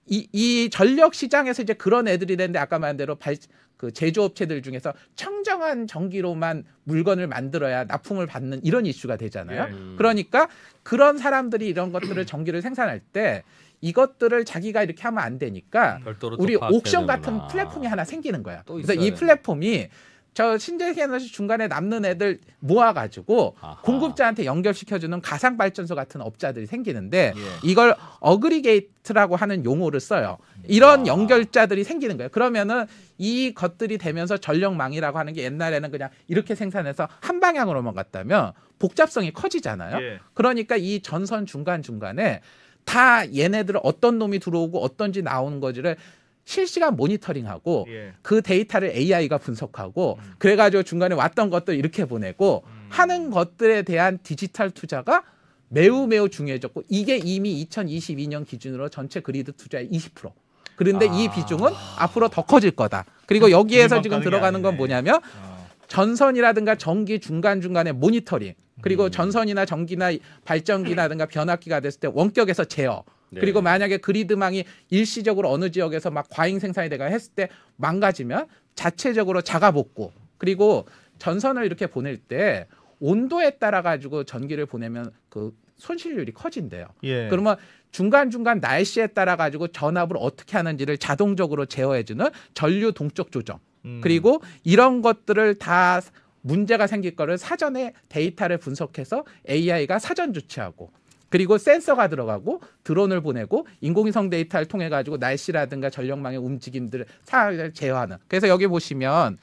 이, 이 전력 시장에서 이제 그런 애들이 되는데 아까 말한 대로 발, 그 제조업체들 중에서 청정한 전기로만 물건을 만들어야 납품을 받는 이런 이슈가 되잖아요. 예. 음. 그러니까 그런 사람들이 이런 것들을 전기를 생산할 때 이것들을 자기가 이렇게 하면 안 되니까 우리 옥션 되는구나. 같은 플랫폼이 하나 생기는 거야. 또 그래서 이. 플랫폼이 저 신재에너지 중간에 남는 애들 모아가지고 아하. 공급자한테 연결시켜주는 가상 발전소 같은 업자들이 생기는데 예. 이걸 어그리게이트라고 하는 용어를 써요. 이런 아. 연결자들이 생기는 거예요. 그러면은 이 것들이 되면서 전력망이라고 하는 게 옛날에는 그냥 이렇게 생산해서 한 방향으로만 갔다면 복잡성이 커지잖아요. 예. 그러니까 이 전선 중간 중간에 다 얘네들 어떤 놈이 들어오고 어떤지 나오는 거지를 실시간 모니터링하고 예. 그 데이터를 AI가 분석하고 음. 그래가지고 중간에 왔던 것들 이렇게 보내고 음. 하는 것들에 대한 디지털 투자가 매우 매우 중요해졌고 이게 이미 2022년 기준으로 전체 그리드 투자의 20%. 그런데 이 아. 비중은 앞으로 더 커질 거다. 그리고 여기에서 기준만 지금 들어가는 건. 뭐냐면 어. 전선이라든가 전기 중간 중간에 모니터링 그리고 음. 전선이나 전기나 발전기라든가 변압기가 됐을 때 원격에서 제어 네. 그리고 만약에 그리드망이 일시적으로 어느 지역에서 막 과잉 생산이 되가 했을 때 망가지면 자체적으로 자가 복구 그리고 전선을 이렇게 보낼 때 온도에 따라 가지고 전기를 보내면 그 손실률이 커진대요. 예. 그러면 중간 중간 날씨에 따라 가지고 전압을 어떻게 하는지를 자동적으로 제어해 주는 전류 동적 조정. 음. 그리고 이런 것들을 다 문제가 생길 거를 사전에 데이터를 분석해서 AI가 사전 조치하고 그리고 센서가 들어가고 드론을 보내고 인공위성 데이터를 통해 가지고 날씨라든가 전력망의 움직임들을 사 제어하는. 그래서 여기 보시면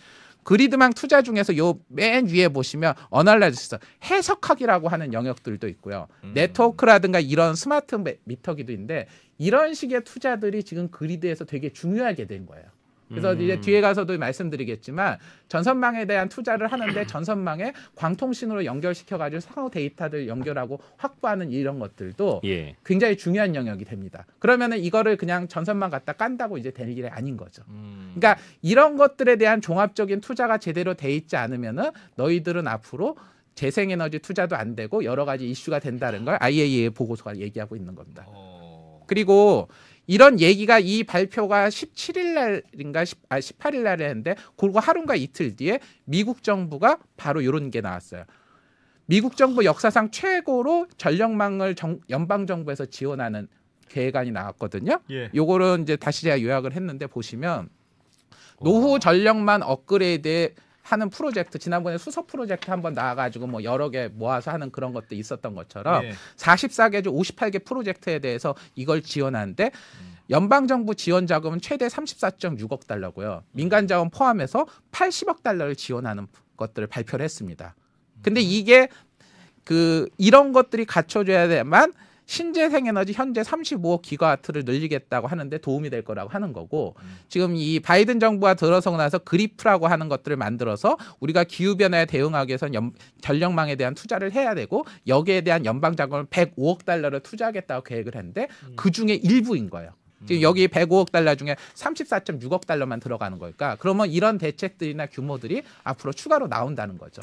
그리드망 투자 중에서 요 맨 위에 보시면 analysis 해석하기라고 하는 영역들도 있고요. 음. 네트워크라든가 이런 스마트 매- 미터기도 있는데 이런 식의 투자들이 지금 그리드에서 되게 중요하게 된 거예요. 그래서 음. 이제 뒤에 가서도 말씀드리겠지만 전선망에 대한 투자를 하는데 전선망에 광통신으로 연결시켜 가지고 상호 데이터들 연결하고 확보하는 이런 것들도 예. 굉장히 중요한 영역이 됩니다. 그러면은 이거를 그냥 전선망 갖다 깐다고 이제 될 일이 아닌 거죠. 음. 그러니까 이런 것들에 대한 종합적인 투자가 제대로 돼 있지 않으면은 너희들은 앞으로 재생에너지 투자도 안 되고 여러 가지 이슈가 된다는 걸 IAEA 보고서가 얘기하고 있는 겁니다. 어. 그리고 이런 얘기가 이 발표가 17일 날인가 10, 아 18일 날에 했는데 그리고 하루인가 이틀 뒤에 미국 정부가 바로 이런 게 나왔어요. 미국 정부 역사상 최고로 전력망을 정- 연방 정부에서 지원하는 계획안이 나왔거든요. 예. 요거는 이제 다시 제가 요약을 했는데 보시면 노후 전력만 업그레이드 하는 프로젝트 지난번에 수소 프로젝트 한번 나와가지고 뭐 여러 개 모아서 하는 그런 것도 있었던 것처럼 예. 44개 주 58개 프로젝트에 대해서 이걸 지원하는데 연방 정부 지원 자금은 최대 34.6억 달러고요. 민간 자원 포함해서 80억 달러를 지원하는 것들을 발표를 했습니다. 근데 이게 그 이런 것들이 갖춰져야만 신재생 에너지 현재 35억 기가와트를 늘리겠다고 하는데 도움이 될 거라고 하는 거고 지금 이 바이든 정부가 들어서고 나서 그리프라고 하는 것들을 만들어서 우리가 기후 변화에 대응하기 위해서 연, 전력망에 대한 투자를 해야 되고 여기에 대한 연방 자금을 105억 달러를 투자하겠다고 계획을 했는데 그 중에 일부인 거예요. 지금 여기 105억 달러 중에 34.6억 달러만 들어가는 거니까 그러면 이런 대책들이나 규모들이 앞으로 추가로 나온다는 거죠.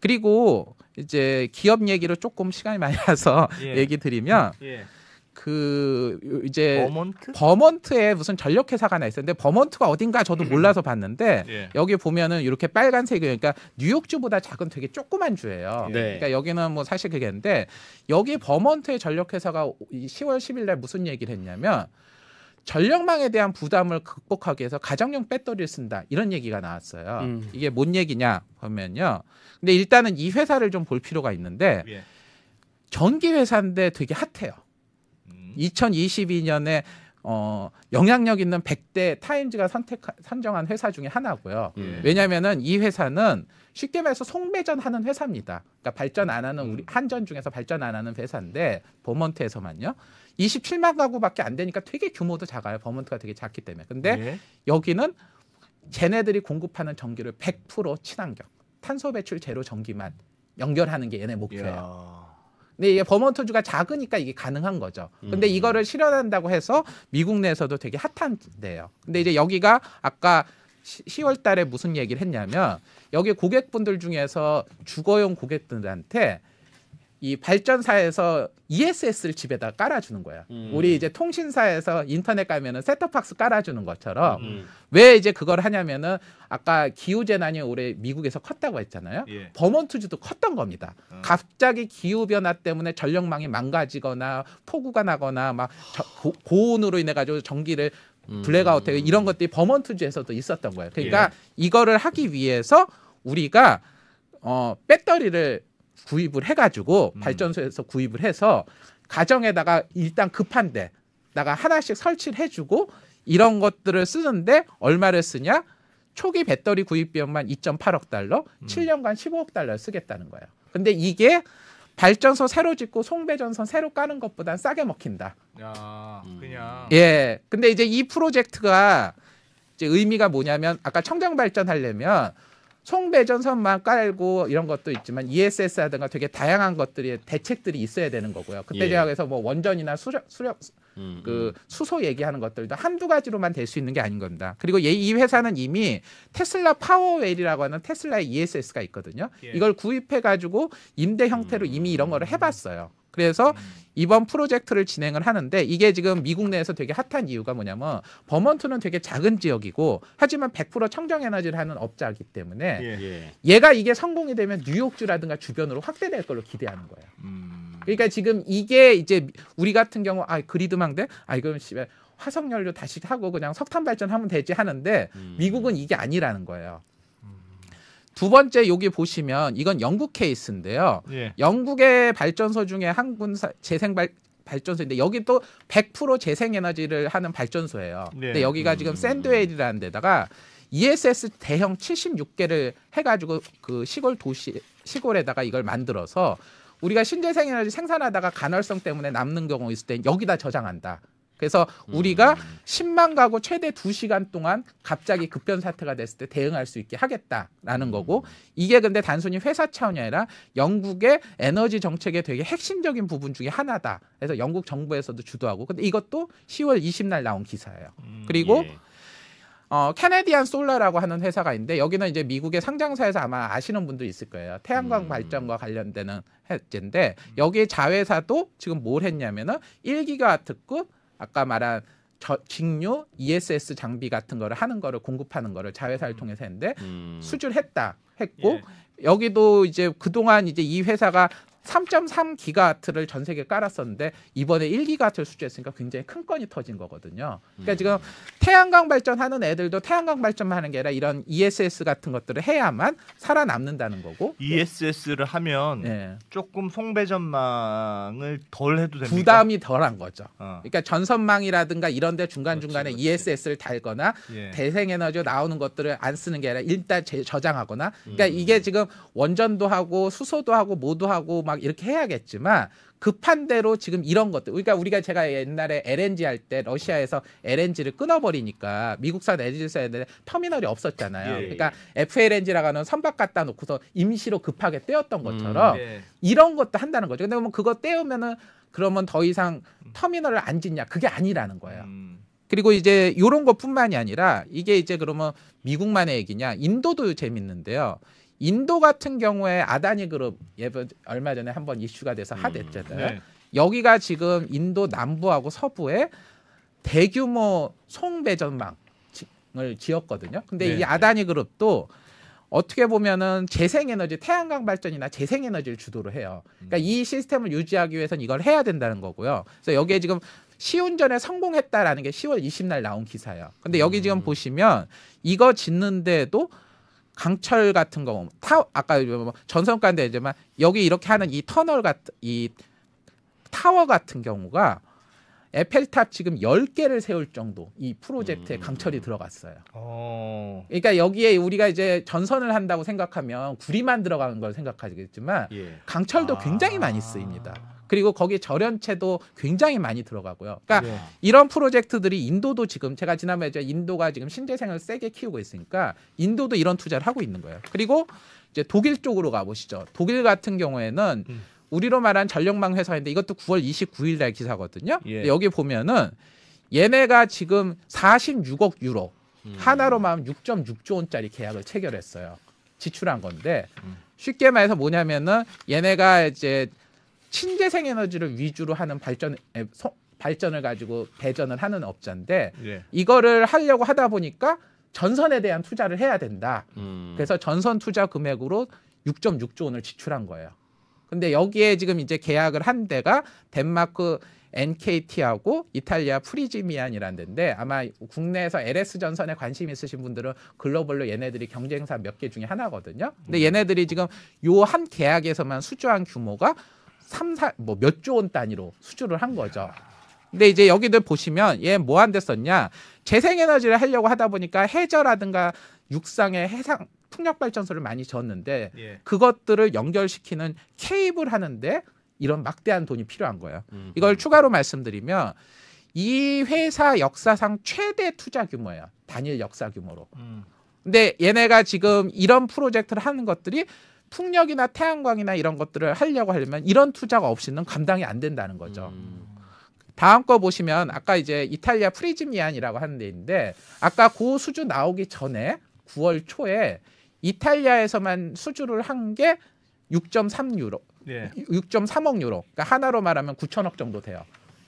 그리고 이제 기업 얘기를 조금 시간이 많이 나서 예. 얘기 드리면 예. 그 이제 버먼트? 버먼트에 무슨 전력 회사가 하나 있었는데 버먼트가 어딘가 저도 몰라서 봤는데 예. 여기 보면은 이렇게 빨간색이 그러니까 뉴욕주보다 작은 되게 조그만 주예요. 네. 그러니까 여기는 뭐 사실 그게인데 여기 버먼트의 전력 회사가 이 10월 10일 날 무슨 얘기를 했냐면 전력망에 대한 부담을 극복하기 위해서 가정용 배터리를 쓴다 이런 얘기가 나왔어요. 음. 이게 뭔 얘기냐 보면요. 근데 일단은 이 회사를 좀 볼 필요가 있는데 예. 전기 회사인데 되게 핫해요. 음. 2022년에 어, 영향력 있는 100대 타임즈가 선택 선정한 회사 중에 하나고요. 음. 왜냐하면은 이 회사는 쉽게 말해서 송배전하는 회사입니다. 그러니까 발전 안 하는 우리 한전 중에서 발전 안 하는 회사인데 버먼트에서만요. 27만 가구밖에 안 되니까 되게 규모도 작아요. 버먼트가 되게 작기 때문에. 근데 예. 여기는 쟤네들이 공급하는 전기를 100% 친환경, 탄소 배출 제로 전기만 연결하는 게 얘네 목표예요. 이야. 근데 이게 버먼트주가 작으니까 이게 가능한 거죠. 근데 음. 이거를 실현한다고 해서 미국 내에서도 되게 핫한데요. 근데 이제 여기가 아까 10월 달에 무슨 얘기를 했냐면 여기 고객분들 중에서 주거용 고객들한테 이 발전사에서 ESS를 집에다 깔아주는 거예요. 음. 우리 이제 통신사에서 인터넷 가면은 셋톱박스 깔아주는 것처럼 음. 왜 이제 그걸 하냐면은 아까 기후 재난이 올해 미국에서 컸다고 했잖아요. 예. 버먼트주도 컸던 겁니다. 어. 갑자기 기후 변화 때문에 전력망이 망가지거나 폭우가 나거나 막 저- 고, 고온으로 인해 가지고 전기를 음. 블랙아웃 되고 이런 것들이 버먼트주에서도 있었던 거예요. 그러니까 예. 이거를 하기 위해서 우리가 어 배터리를 구입을 해가지고 음. 발전소에서 구입을 해서 가정에다가 일단 급한데 다가 하나씩 설치를 해주고 이런 것들을 쓰는데 얼마를 쓰냐? 초기 배터리 구입 비용만 2.8억 달러, 음. 7년간 15억 달러 쓰겠다는 거예요. 근데 이게 발전소 새로 짓고 송배전선 새로 까는 것보단 싸게 먹힌다. 야, 음. 그냥 예. 근데 이제 이 프로젝트가 이제 의미가 뭐냐면 아까 청정 발전하려면 송배전선만 깔고 이런 것도 있지만 ESS라든가 되게 다양한 것들이 대책들이 있어야 되는 거고요. 그때 예. 제가 그래서 뭐 원전이나 수력, 수력 음. 그 수소 얘기하는 것들도 한두 가지로만 될 수 있는 게 아닌 겁니다. 그리고 얘- 이 회사는 이미 테슬라 파워웰이라고 하는 테슬라의 ESS가 있거든요. 예. 이걸 구입해 가지고 임대 형태로 이미 이런 거를 해 봤어요. 음. 그래서 이번 프로젝트를 진행을 하는데 이게 지금 미국 내에서 되게 핫한 이유가 뭐냐면 버먼트는 되게 작은 지역이고 하지만 100% 청정 에너지를 하는 업자이기 때문에 예. 예. 얘가 이게 성공이 되면 뉴욕주라든가 주변으로 확대될 걸로 기대하는 거예요. 음. 그러니까 지금 이게 이제 우리 같은 경우 아 그리드망대 아 이건 씨발 화석 연료 다시 하고 그냥 석탄 발전하면 되지 하는데 음. 미국은 이게 아니라는 거예요. 두 번째 여기 보시면 이건 영국 케이스인데요. 예. 영국의 발전소 중에 한 군사 재생 발 발전소인데 여기 또 100% 재생 에너지를 하는 발전소예요. 네. 근데 여기가 지금 음. 샌드웨일이라는 데다가 ESS 대형 76개를 해가지고 그 시골 도시 시골에다가 이걸 만들어서 우리가 신재생 에너지 생산하다가 간헐성 때문에 남는 경우 있을 땐 여기다 저장한다. 그래서 우리가 10만 가구 최대 2시간 동안 갑자기 급변 사태가 됐을 때 대응할 수 있게 하겠다라는 거고 이게 근데 단순히 회사 차원이 아니라 영국의 에너지 정책의 되게 핵심적인 부분 중에 하나다. 그래서 영국 정부에서도 주도하고 근데 이것도 10월 20날 나온 기사예요. 음. 그리고 예. 어, 캐네디안 솔라라고 하는 회사가 있는데 여기는 이제 미국의 상장사에서 아마 아시는 분도 있을 거예요. 태양광 음. 발전과 관련되는 회사인데 여기 자회사도 지금 뭘 했냐면은 1기가와트급 아까 말한 저, 직류 ESS 장비 같은 거를 하는 거를 공급하는 거를 자회사를 통해서 했는데 음. 수주를 했다 했고 예. 여기도 이제 그동안 이제 이 회사가 3.3 기가와트를 전 세계에 깔았었는데 이번에 1 기가와트를 수주했으니까 굉장히 큰 건이 터진 거거든요. 그러니까 음. 지금 태양광 발전하는 애들도 태양광 발전만 하는 게 아니라 이런 ESS 같은 것들을 해야만 살아남는다는 거고. ESS를 하면 예. 조금 송배전망을 덜 해도 됩니까? 부담이 덜한 거죠. 어. 그러니까 전선망이라든가 이런데 중간 중간에. ESS를 달거나 예. 대생에너지 나오는 것들을 안 쓰는 게 아니라 일단 제- 저장하거나 그러니까 음. 이게 지금 원전도 하고 수소도 하고 뭐도 하고 막 이렇게 해야겠지만 급한 대로 지금 이런 것들 그러니까 우리가 제가 옛날에 LNG 할 때 러시아에서 LNG를 끊어버리니까 미국산 LNG사에 터미널이 없었잖아요. 예, 예. 그러니까 FLNG라고 하는 선박 갖다 놓고서 임시로 급하게 떼었던 것처럼 예. 이런 것도 한다는 거죠. 근데 뭐 그거 떼우면은 그러면 더 이상 터미널을 안 짓냐 그게 아니라는 거예요. 음. 그리고 이제 요런 것뿐만이 아니라 이게 이제 그러면 미국만의 얘기냐? 인도도 재밌는데요. 인도 같은 경우에 아다니 그룹 예전 얼마 전에 한번 이슈가 돼서 핫했잖아요. 네. 여기가 지금 인도 남부하고 서부에 대규모 송배전망을 지었거든요. 근데 네. 이 아다니 그룹도 어떻게 보면은 재생에너지, 태양광 발전이나 재생에너지를 주도로 해요. 그러니까 이 시스템을 유지하기 위해서는 이걸 해야 된다는 거고요. 그래서 여기에 지금 시운전에 성공했다라는 게 10월 20날 나온 기사예요. 근데 여기 지금 보시면 이거 짓는데도 강철 같은 거, 타 아까 뭐 전선가인데 이제만 여기 이렇게 하는 이 터널 같은 이 타워 같은 경우가 에펠탑 지금 10개를 세울 정도 이 프로젝트에 음. 강철이 들어갔어요. 어. 그러니까 여기에 우리가 이제 전선을 한다고 생각하면 구리만 들어가는 걸 생각하겠지만 예. 강철도 아. 굉장히 많이 쓰입니다. 그리고 거기에 절연체도 굉장히 많이 들어가고요. 그러니까 예. 이런 프로젝트들이 인도도 지금 제가 지난번에 인도가 지금 신재생을 세게 키우고 있으니까 인도도 이런 투자를 하고 있는 거예요. 그리고 이제 독일 쪽으로 가보시죠. 독일 같은 경우에는 음. 우리로 말한 전력망 회사인데 이것도 9월 29일 날 기사거든요. 예. 여기 보면은 얘네가 지금 46억 유로 음. 하나로 말하면 6.6조 원짜리 계약을 체결했어요. 지출한 건데 음. 쉽게 말해서 뭐냐면은 얘네가 이제 친재생 에너지를 위주로 하는 발전 발전을 가지고 배전을 하는 업자인데 예. 이거를 하려고 하다 보니까 전선에 대한 투자를 해야 된다. 음. 그래서 전선 투자 금액으로 6.6조 원을 지출한 거예요. 근데 여기에 지금 이제 계약을 한 데가 덴마크 NKT하고 이탈리아 프리지미안이라는 데인데 아마 국내에서 LS 전선에 관심 있으신 분들은 글로벌로 얘네들이 경쟁사 몇 개 중에 하나거든요. 근데 얘네들이 지금 요 한 계약에서만 수주한 규모가 3, 4, 뭐몇 조 원 단위로 수주를 한 거죠. 근데 이제 여기들 보시면 얘 뭐 한데 썼냐? 재생에너지를 하려고 하다 보니까 해저라든가 육상의 해상 풍력 발전소를 많이 지었는데 예. 그것들을 연결시키는 케이블 하는데 이런 막대한 돈이 필요한 거예요. 음. 이걸 추가로 말씀드리면 이 회사 역사상 최대 투자 규모예요. 단일 역사 규모로. 음. 근데 얘네가 지금 이런 프로젝트를 하는 것들이 풍력이나 태양광이나 이런 것들을 하려고 하려면 이런 투자가 없이는 감당이 안 된다는 거죠. 음. 다음 거 보시면 아까 이제 이탈리아 프리즈미안이라고 하는 데인데 아까 그 수주 나오기 전에 9월 초에 이탈리아에서만 수주를 한 게 6.3 유로, 예. 6.3억 유로. 그러니까 한화로 말하면 9천억 정도 돼요.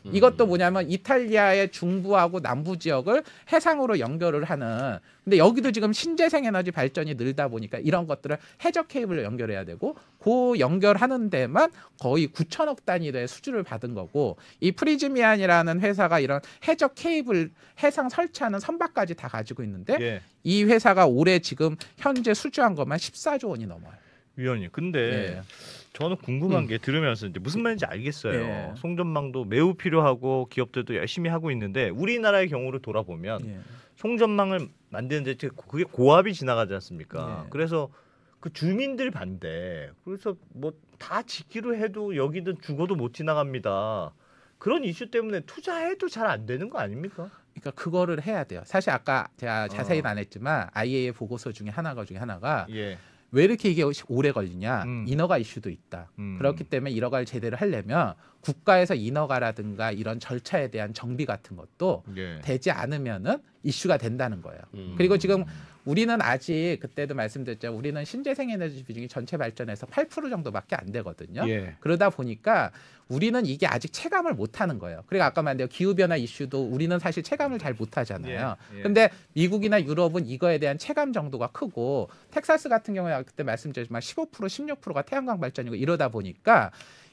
음. 이것도 뭐냐면 이탈리아의 중부하고 남부 지역을 해상으로 연결을 하는 근데 여기도 지금 신재생 에너지 발전이 늘다 보니까 이런 것들을 해저 케이블로 연결해야 되고 그 연결하는 데만 거의 9천억 단위의 수주를 받은 거고 이 프리즈미안이라는 회사가 이런 해저 케이블 해상 설치하는 선박까지 다 가지고 있는데 예. 이 회사가 올해 지금 현재 수주한 것만 14조 원이 넘어요. 위원님. 근데 예. 저는 궁금한 음. 게 들으면서 이제 무슨 말인지 알겠어요. 예. 송전망도 매우 필요하고 기업들도 열심히 하고 있는데 우리나라의 경우를 돌아보면 예. 송전망을 만드는데 그- 그게 고압이 지나가지 않습니까? 예. 그래서 그 주민들 반대. 그래서 뭐 다 짓기로 해도 여기든 죽어도 못 지나갑니다. 그런 이슈 때문에 투자해도 잘 안 되는 거 아닙니까? 그러니까 그거를 해야 돼요. 사실 아까 제가 자세히는 어. 안 했지만 IAEA 보고서 중에 하나가 중에 하나가 예. 왜 이렇게 이게 오래 걸리냐? 음. 인허가 이슈도 있다. 음. 그렇기 때문에 인허가를 제대로 하려면 국가에서 인허가라든가 이런 절차에 대한 정비 같은 것도 예. 되지 않으면은 이슈가 된다는 거예요. 음. 그리고 지금 우리는 아직 그때도 말씀드렸죠. 우리는 신재생 에너지 비중이 전체 발전에서 8% 정도밖에 안 되거든요. 예. 그러다 보니까 우리는 이게 아직 체감을 못 하는 거예요. 그리고 아까 말한 대로 기후 변화 이슈도 우리는 사실 체감을 잘 못 하잖아요. 예, 예. 근데 미국이나 유럽은 이거에 대한 체감 정도가 크고 텍사스 같은 경우에 그때 말씀드렸지만 15% 16%가 태양광 발전이고 이러다 보니까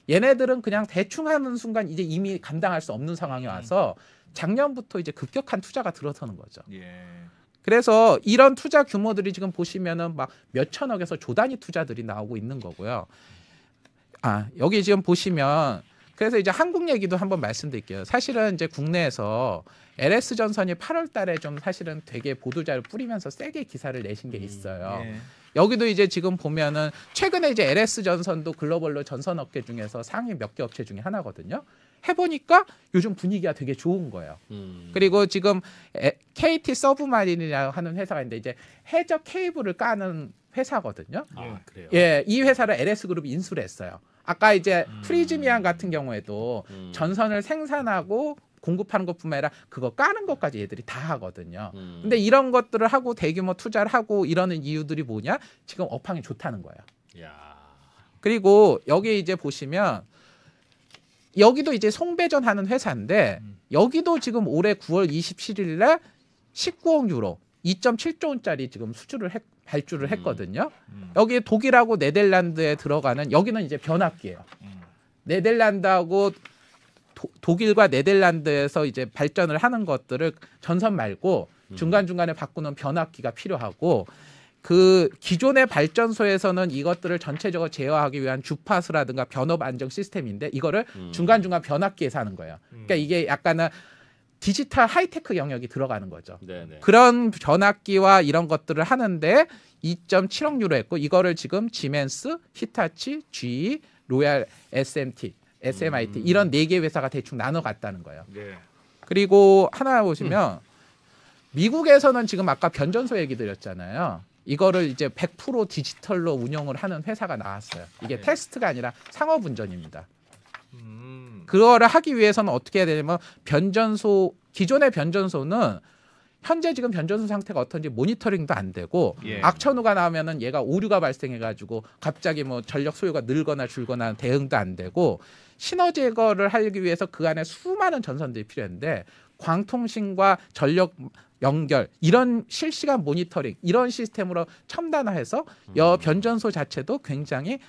얘네들은 그냥 대충 하는 순간 이제 이미 감당할 수 없는 상황이 와서 작년부터 이제 급격한 투자가 들어서는 거죠. 예. 그래서 이런 투자 규모들이 지금 보시면은 막 몇천억에서 조 단위 투자들이 나오고 있는 거고요. 아, 여기 지금 보시면 그래서 이제 한국 얘기도 한번 말씀드릴게요. 사실은 이제 국내에서 LS 전선이 8월 달에 좀 사실은 되게 보도자를 뿌리면서 세게 기사를 내신 게 있어요. 예. 여기도 이제 지금 보면은 최근에 이제 LS 전선도 글로벌로 전선 업계 중에서 상위 몇 개 업체 중에 하나거든요. 해보니까 요즘 분위기가 되게 좋은 거예요. 음. 그리고 지금 에- KT 서브마린이라고 하는 회사가 있는데 이제 해저 케이블을 까는 회사거든요. 아 그래요. 예, 이 회사를 LS 그룹이 인수를 했어요. 아까 이제 음. 프리즈미안 같은 경우에도 음. 전선을 생산하고 공급하는 것뿐만 아니라 그거 까는 것까지 얘들이 다 하거든요. 음. 근데 이런 것들을 하고 대규모 투자를 하고 이러는 이유들이 뭐냐? 지금 업황이 좋다는 거예요. 야. 그리고 여기 이제 보시면 여기도 이제 송배전 하는 회사인데 음. 여기도 지금 올해 9월 27일 날 19억 유로 2.7조 원짜리 지금 수주를 했, 발주를 음. 했거든요. 음. 여기 독일하고 네덜란드에 들어가는 여기는 이제 변압기예요. 음. 네덜란드하고 도- 독일과 네덜란드에서 이제 발전을 하는 것들을 전선 말고 중간 중간에 바꾸는 변압기가 필요하고 그 기존의 발전소에서는 이것들을 전체적으로 제어하기 위한 주파수라든가 변압 안정 시스템인데 이거를 음. 중간 중간 변압기에서 하는 거예요. 그러니까 이게 약간은 디지털 하이테크 영역이 들어가는 거죠. 네네. 그런 변압기와 이런 것들을 하는데 2.7억 유로 했고 이거를 지금 지멘스, 히타치, GE, 로얄 SMT, SMIT 음. 이런 네 개 회사가 대충 나눠 갔다는 거예요. 네. 그리고 하나 보시면 미국에서는 지금 아까 변전소 얘기 드렸잖아요. 이거를 이제 100% 디지털로 운영을 하는 회사가 나왔어요. 이게 네. 테스트가 아니라 상업 운전입니다. 음. 그거를 하기 위해서는 어떻게 해야 되냐면 변전소 기존의 변전소는 현재 지금 변전소 상태가 어떤지 모니터링도 안 되고 예. 악천후가 나오면은 얘가 오류가 발생해가지고 갑자기 뭐 전력 소요가 늘거나 줄거나 대응도 안 되고 신호 제거를 하기 위해서 그 안에 수많은 전선들이 필요한데 광통신과 전력 연결 이런 실시간 모니터링 이런 시스템으로 첨단화해서 여 변전소 자체도 굉장히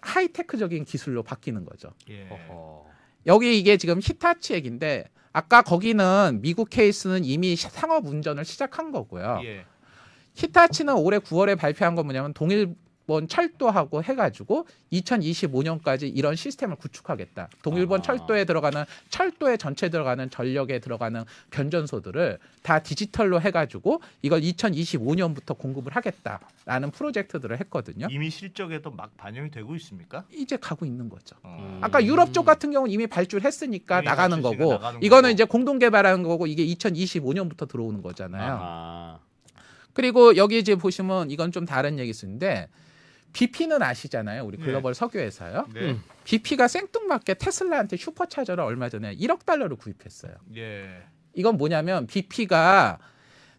하이테크적인 기술로 바뀌는 거죠. 예. 여기 이게 지금 히타치 얘기인데 아까 거기는 미국 케이스는 이미 시- 상업 운전을 시작한 거고요. 예. 히타치는 올해 9월에 발표한 건 뭐냐면 동일 본 철도하고 해가지고 2025년까지 이런 시스템을 구축하겠다. 동일본 아. 철도에 들어가는 철도에 전체 들어가는 전력에 들어가는 변전소들을 다 디지털로 해가지고 이걸 2025년부터 공급을 하겠다라는 프로젝트들을 했거든요. 이미 실적에도 막 반영이 되고 있습니까? 이제 가고 있는 거죠. 어. 아까 유럽 쪽 같은 경우는 이미 발주를 했으니까 이미 나가는 발주했으니까 거고 나가는 이거는 거고. 이제 공동 개발하는 거고 이게 2025년부터 들어오는 거잖아요. 아하. 그리고 여기 이제 보시면 이건 좀 다른 얘기인데 BP는 아시잖아요. 우리 네. 글로벌 석유 회사요. 네. BP가 생뚱맞게 테슬라한테 슈퍼차저를 얼마 전에 1억 달러를 구입했어요. 예. 이건 뭐냐면 BP가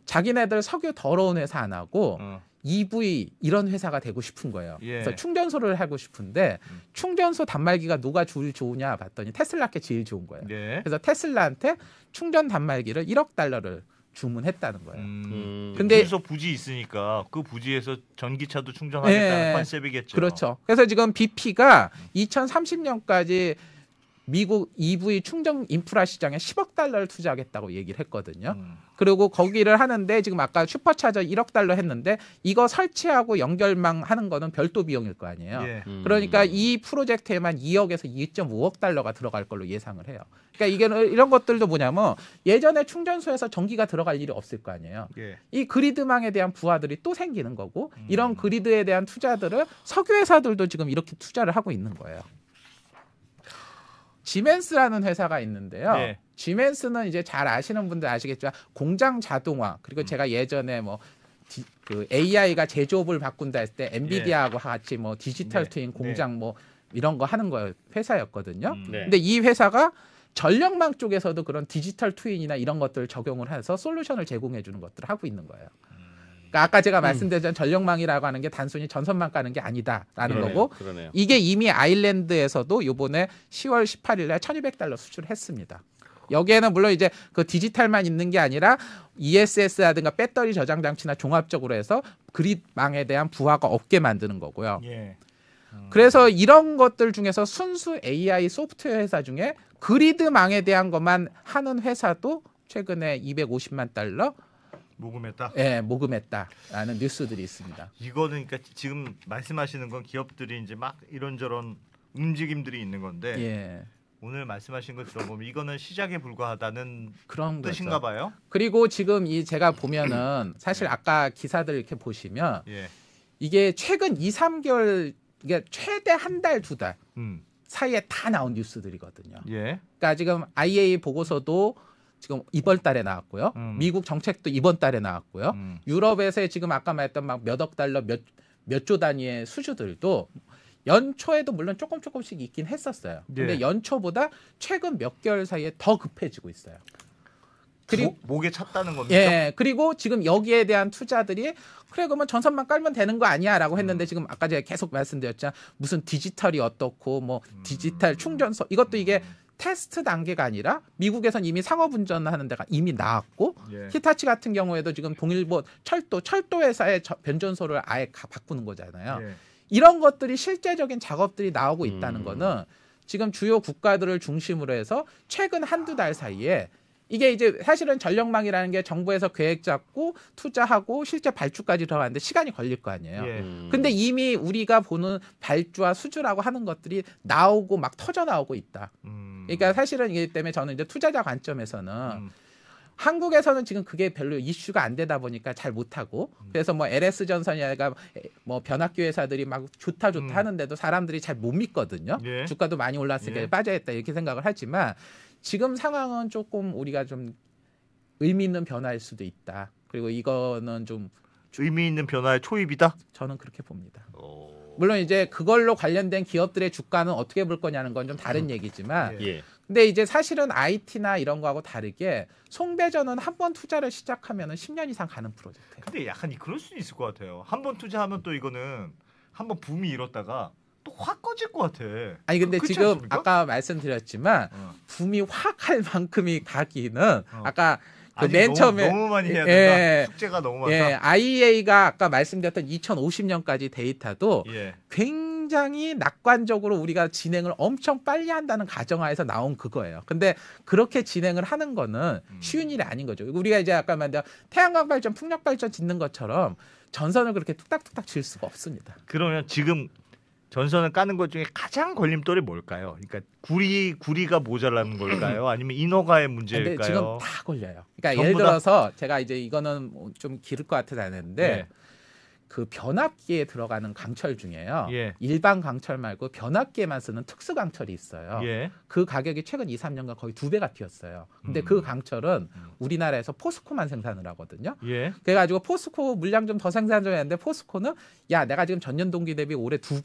자기네들 석유 더러운 회사 안 하고 어. EV 이런 회사가 되고 싶은 거예요. 예. 그래서 충전소를 하고 싶은데 음. 충전소 단말기가 누가 제일 좋으냐 봤더니 테슬라께 제일 좋은 거예요. 네. 그래서 테슬라한테 충전 단말기를 1억 달러를 주문했다는 거예요. 음. 음. 근데- 그래서 부지 있으니까 그 부지에서 전기차도 충전하겠다는 예. 컨셉이겠죠. 그렇죠. 그래서 지금 BP가 2030년까지 미국 EV 충전 인프라 시장에 10억 달러를 투자하겠다고 얘기를 했거든요. 음. 그리고 거기를 하는데 지금 아까 슈퍼차저 1억 달러 했는데 이거 설치하고 연결망 하는 거는 별도 비용일 거 아니에요. 예. 음. 그러니까 이 프로젝트에만 2억에서 2.5억 달러가 들어갈 걸로 예상을 해요. 그러니까 이게 이런 것들도 뭐냐면 예전에 충전소에서 전기가 들어갈 일이 없을 거 아니에요. 예. 이 그리드망에 대한 부하들이 또 생기는 거고 음. 이런 그리드에 대한 투자들을 석유 회사들도 지금 이렇게 투자를 하고 있는 거예요. 지멘스라는 회사가 있는데요. 네. 지멘스는 이제 잘 아시는 분들 아시겠지만 공장 자동화 그리고 음. 제가 예전에 뭐 디- 그 AI가 제조업을 바꾼다 했을 때 엔비디아하고 같이 뭐 디지털 네. 트윈 공장 뭐 이런 거 하는 거 회사였거든요. 음. 네. 근데 이 회사가 전력망 쪽에서도 그런 디지털 트윈이나 이런 것들을 적용을 해서 솔루션을 제공해 주는 것들을 하고 있는 거예요. 그러니까 아까 제가 말씀드렸던 전력망이라고 하는 게 단순히 전선만 까는 게 아니다라는 그러네요. 거고 그러네요. 이게 이미 아일랜드에서도 요번에 10월 18일 날 1200달러 수출을 했습니다. 여기에는 물론 이제 그 디지털만 있는 게 아니라 ESS라든가 배터리 저장 장치나 종합적으로 해서 그릿망에 대한 부하가 없게 만드는 거고요. 예. 음. 그래서 이런 것들 중에서 순수 AI 소프트웨어 회사 중에 그리드망에 대한 것만 하는 회사도 최근에 250만 달러 모금했다. 예, 모금했다라는 뉴스들이 있습니다. 이거는 그러니까 지금 말씀하시는 건 기업들이 이제 막 이런저런 움직임들이 있는 건데 예. 오늘 말씀하신 걸 들어보면 이거는 시작에 불과하다는 그런 거죠. 뜻인가 봐요. 그리고 지금 이 제가 보면은 사실 아까 기사들 이렇게 보시면 예. 이게 최근 2, 3개월 이게 최대 한 달, 두달 음. 사이에 다 나온 뉴스들이거든요. 예. 그러니까 지금 IA 보고서도 지금 이번 달에 나왔고요. 음. 미국 정책도 이번 달에 나왔고요. 음. 유럽에서 지금 아까 말했던 막 몇 억 달러 몇 몇 조 단위의 수주들도 연초에도 물론 조금 조금씩 있긴 했었어요. 근데 예. 연초보다 최근 몇 개월 사이에 더 급해지고 있어요. 그리고 목- 목에 찼다는 겁니까? 예, 그리고 지금 여기에 대한 투자들이 그래 그러면 전선만 깔면 되는 거 아니야라고 했는데 지금 아까 제가 계속 말씀드렸잖아 무슨 디지털이 어떻고 뭐 디지털 충전소 이것도 이게 테스트 단계가 아니라 미국에선 이미 상업 운전 하는 데가 이미 나왔고 예. 히타치 같은 경우에도 지금 동일본 철도 철도 회사의 저- 변전소를 아예 가- 바꾸는 거잖아요. 예. 이런 것들이 실제적인 작업들이 나오고 있다는 음. 거는 지금 주요 국가들을 중심으로 해서 최근 한두 달 사이에 이게 이제 사실은 전력망이라는 게 정부에서 계획 잡고 투자하고 실제 발주까지 들어가는데 시간이 걸릴 거 아니에요. 예. 음. 근데 이미 우리가 보는 발주와 수주라고 하는 것들이 나오고 막 터져 나오고 있다. 음. 그러니까 사실은 이기 때문에 저는 이제 투자자 관점에서는 음. 한국에서는 지금 그게 별로 이슈가 안 되다 보니까 잘 못하고 음. 그래서 뭐 LS 전선이가 뭐 변압기 회사들이 막 좋다 좋다 음. 하는데도 사람들이 잘 못 믿거든요. 예. 주가도 많이 올랐으니까 예. 빠져있다 이렇게 생각을 하지만 지금 상황은 조금 우리가 좀 의미 있는 변화일 수도 있다. 그리고 이거는 좀 의미 있는 변화의 초입이다. 저는 그렇게 봅니다. 어. 물론 이제 그걸로 관련된 기업들의 주가는 어떻게 볼 거냐는 건 좀 다른 얘기지만 예. 예. 근데 이제 사실은 IT나 이런 거하고 다르게 송배전은 한 번 투자를 시작하면 은 10년 이상 가는 프로젝트예요. 근데 약간 이- 그럴 수 있을 것 같아요. 한 번 투자하면 또 이거는 한 번 붐이 일었다가 또 확 꺼질 것 같아. 아니 근데 지금 않습니까? 아까 말씀드렸지만 어. 붐이 확 할 만큼이 가기는 어. 아까 그 맨 너무, 처음에 너무 많이 해야 예. 된다. 숙제가 너무 많다. 예, IEA가 아까 말씀드렸던 2050년까지 데이터도 예. 굉장히 낙관적으로 우리가 진행을 엄청 빨리 한다는 가정하에서 나온 그거예요. 근데 그렇게 진행을 하는 거는 음. 쉬운 일이 아닌 거죠. 우리가 이제 아까 말한 태양광 발전, 풍력 발전 짓는 것처럼 전선을 그렇게 뚝딱뚝딱 질 수가 없습니다. 그러면 지금 전선을 까는 것 중에 가장 걸림돌이 뭘까요? 그러니까 구리 구리가 모자라는 걸까요? 아니면 인허가의 근데 문제일까요? 지금 다 걸려요. 그러니까 예를 다? 들어서 제가 이제 이거는 뭐좀 기를 것 같아서 안 했는데 네. 그 변압기에 들어가는 강철 중에요. 예. 일반 강철 말고 변압기에만 쓰는 특수 강철이 있어요. 예. 그 가격이 최근 2, 3년간 거의 두 배가 뛰었어요. 근데 음. 그 강철은 음. 우리나라에서 포스코만 생산을 하거든요. 예. 그래가지고 포스코 물량 좀 더 생산 좀 했는데 포스코는 야 내가 지금 전년 동기 대비 올해 두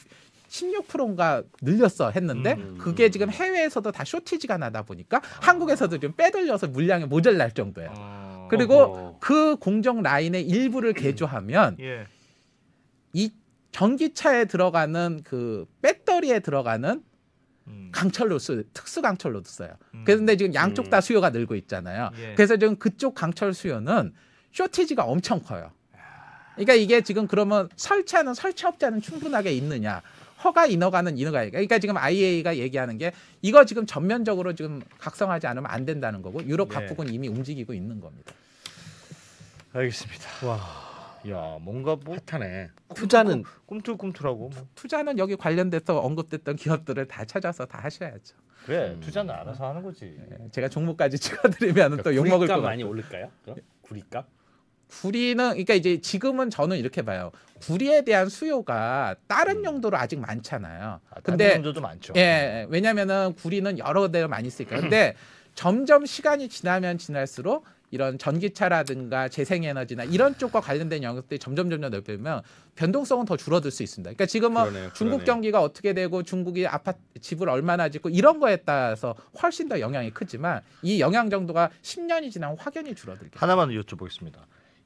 16%인가 늘렸어 했는데 음. 그게 지금 해외에서도 다 쇼티지가 나다 보니까 한국에서도 좀 빼돌려서 물량이 모자랄 정도예요. 어. 그리고 어허. 그 공정 라인의 일부를 개조하면 예. 이 전기차에 들어가는 그 배터리에 들어가는 음. 강철로 쓰 특수 강철로도 써요. 음. 그런데 지금 양쪽 음. 다 수요가 늘고 있잖아요. 예. 그래서 지금 그쪽 강철 수요는 쇼티지가 엄청 커요. 그러니까 이게 지금 그러면 설치하는 설치업자는 충분하게 있느냐? 허가 인허가는 인허가. 그러니까 지금 IA가 얘기하는 게 이거 지금 전면적으로 지금 각성하지 않으면 안 된다는 거고 유럽 네. 각국은 이미 움직이고 있는 겁니다. 알겠습니다. 와 야, 뭔가 뭐 핫하네. 투자는 꿈틀꿈틀하고 뭐. 투자는 여기 관련돼서 언급됐던 기업들을 다 찾아서 다 하셔야죠. 그래. 음. 투자는 알아서 하는 거지. 예, 제가 종목까지 찍어드리면 또욕 먹을 같아요. 많이 오를까요? 그럼? 구리값? 구리는 그러니까 이제 지금은 저는 이렇게 봐요. 구리에 대한 수요가 다른 음. 용도로 아직 많잖아요. 아, 근데 근데 도 많죠. 예, 왜냐면은 구리는 여러 대로 많이 쓰니까. 근데 점점 시간이 지나면 지날수록 이런 전기차라든가 재생에너지나 이런 쪽과 관련된 영역들이 점점 점점 넓히면 변동성은 더 줄어들 수 있습니다. 그러니까 지금은 그러네요, 중국 그러네요. 경기가 어떻게 되고 중국이 아파트 집을 얼마나 짓고 이런 거에 따라서 훨씬 더 영향이 크지만 이 영향 정도가 10년이 지나면 확연히 줄어들겠죠. 하나만 여쭤보겠습니다.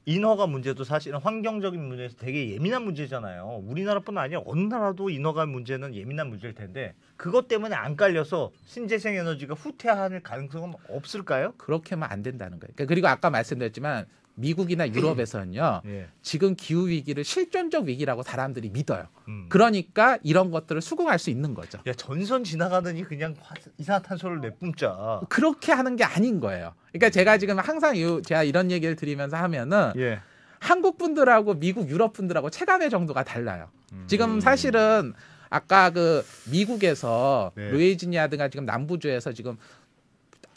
인허가 문제도 사실은 환경적인 문제에서 되게 예민한 문제잖아요. 우리나라뿐 아니라 어느 나라도 인허가 문제는 예민한 문제일 텐데 그것 때문에 안 깔려서 신재생 에너지가 후퇴할 가능성은 없을까요? 그렇게 하면 안 된다는 거예요. 그러니까 그리고 아까 말씀드렸지만 미국이나 유럽에서는요. 예. 지금 기후 위기를 실존적 위기라고 사람들이 믿어요. 음. 그러니까 이런 것들을 수긍할 수 있는 거죠. 야 전선 지나가더니 그냥 화- 이산화탄소를 내뿜자. 그렇게 하는 게 아닌 거예요. 그러니까 제가 지금 항상 요- 제가 이런 얘기를 드리면서 하면은 예. 한국 분들하고 미국 유럽 분들하고 체감의 정도가 달라요. 음. 지금 사실은 아까 그 미국에서 네. 루이지니아든가 지금 남부주에서 지금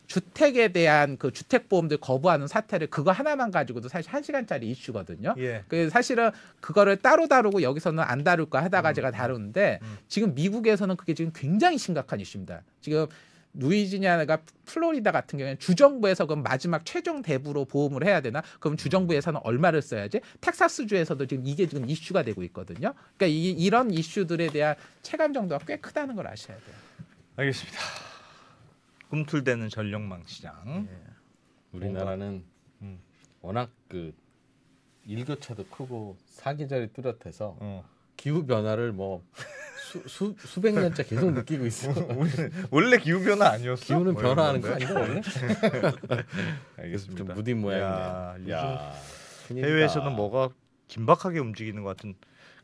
주택에 대한 그 주택 보험들 거부하는 사태를 그거 하나만 가지고도 사실 한 시간짜리 이슈거든요. 예. 그 사실은 그거를 따로 다루고 여기서는 안 다룰까 하다가 음. 제가 다루는데 음. 지금 미국에서는 그게 지금 굉장히 심각한 이슈입니다. 지금 루이지니아가 플로리다 같은 경우에는 주정부에서 그럼 마지막 최종 대부로 보험을 해야 되나? 그럼 주정부에서는 얼마를 써야지? 텍사스주에서도 지금 이게 지금 이슈가 되고 있거든요. 그러니까 이, 이런 이슈들에 대한 체감 정도가 꽤 크다는 걸 아셔야 돼요. 알겠습니다. 꿈틀대는 전력망 시장. 예. 우리나라는 음. 워낙 그 일교차도 크고 사계절이 뚜렷해서 어. 기후 변화를 뭐 수, 수, 수백 년째 계속 느끼고 있어. 우리는 원래 기후 변화 아니었어? 기후는 뭐 변화하는 거? 아닌가 원래? 알겠습니다. 좀 무딘 야, 모양이네. 야. 해외에서는 뭐가 긴박하게 움직이는 것 같은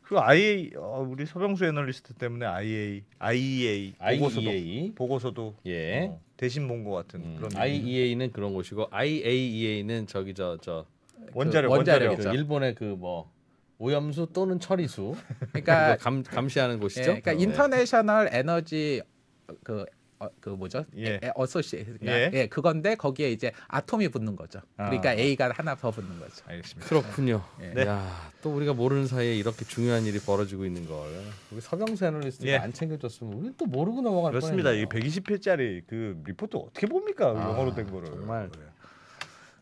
그 IA 어, 우리 서병수 애널리스트 때문에 IA IEA 보고서도 IEA 보고서도 예. 어, 대신 본 것 같은 음, 그런 IEA는 그런 곳이고 IAEA는 저기 저저 원자력 그 원자력. 그 일본의 그 뭐 오염수 또는 처리수 그러니까 그거 감 감시하는 곳이죠. 예, 그러니까 네. International Energy 그, 어, 그 뭐죠? 예. Associ 예. 예. 그건데 거기에 이제 Atom이 붙는 거죠. 그러니까 아. A가 하나 더 붙는 거죠. 알겠습니다. 그렇군요. 예. 네. 야, 또 우리가 모르는 사이에 이렇게 중요한 일이 벌어지고 있는 걸 우리 서병수 애널리스트가 예. 안 챙겨줬으면 우리 또 모르고 넘어갈 그렇습니다. 뻔했네요. 이 120회짜리 그 리포트 어떻게 봅니까? 아, 영어로 된 거를. 정말.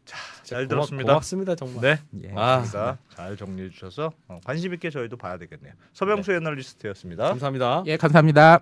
자, 잘 고맙- 들었습니다. 고맙습니다 정말. 네. 예. 아, 아, 잘 정리해 주셔서 어, 관심 있게 저희도 봐야 되겠네요. 서병수 애널리스트였습니다. 감사합니다. 예, 감사합니다.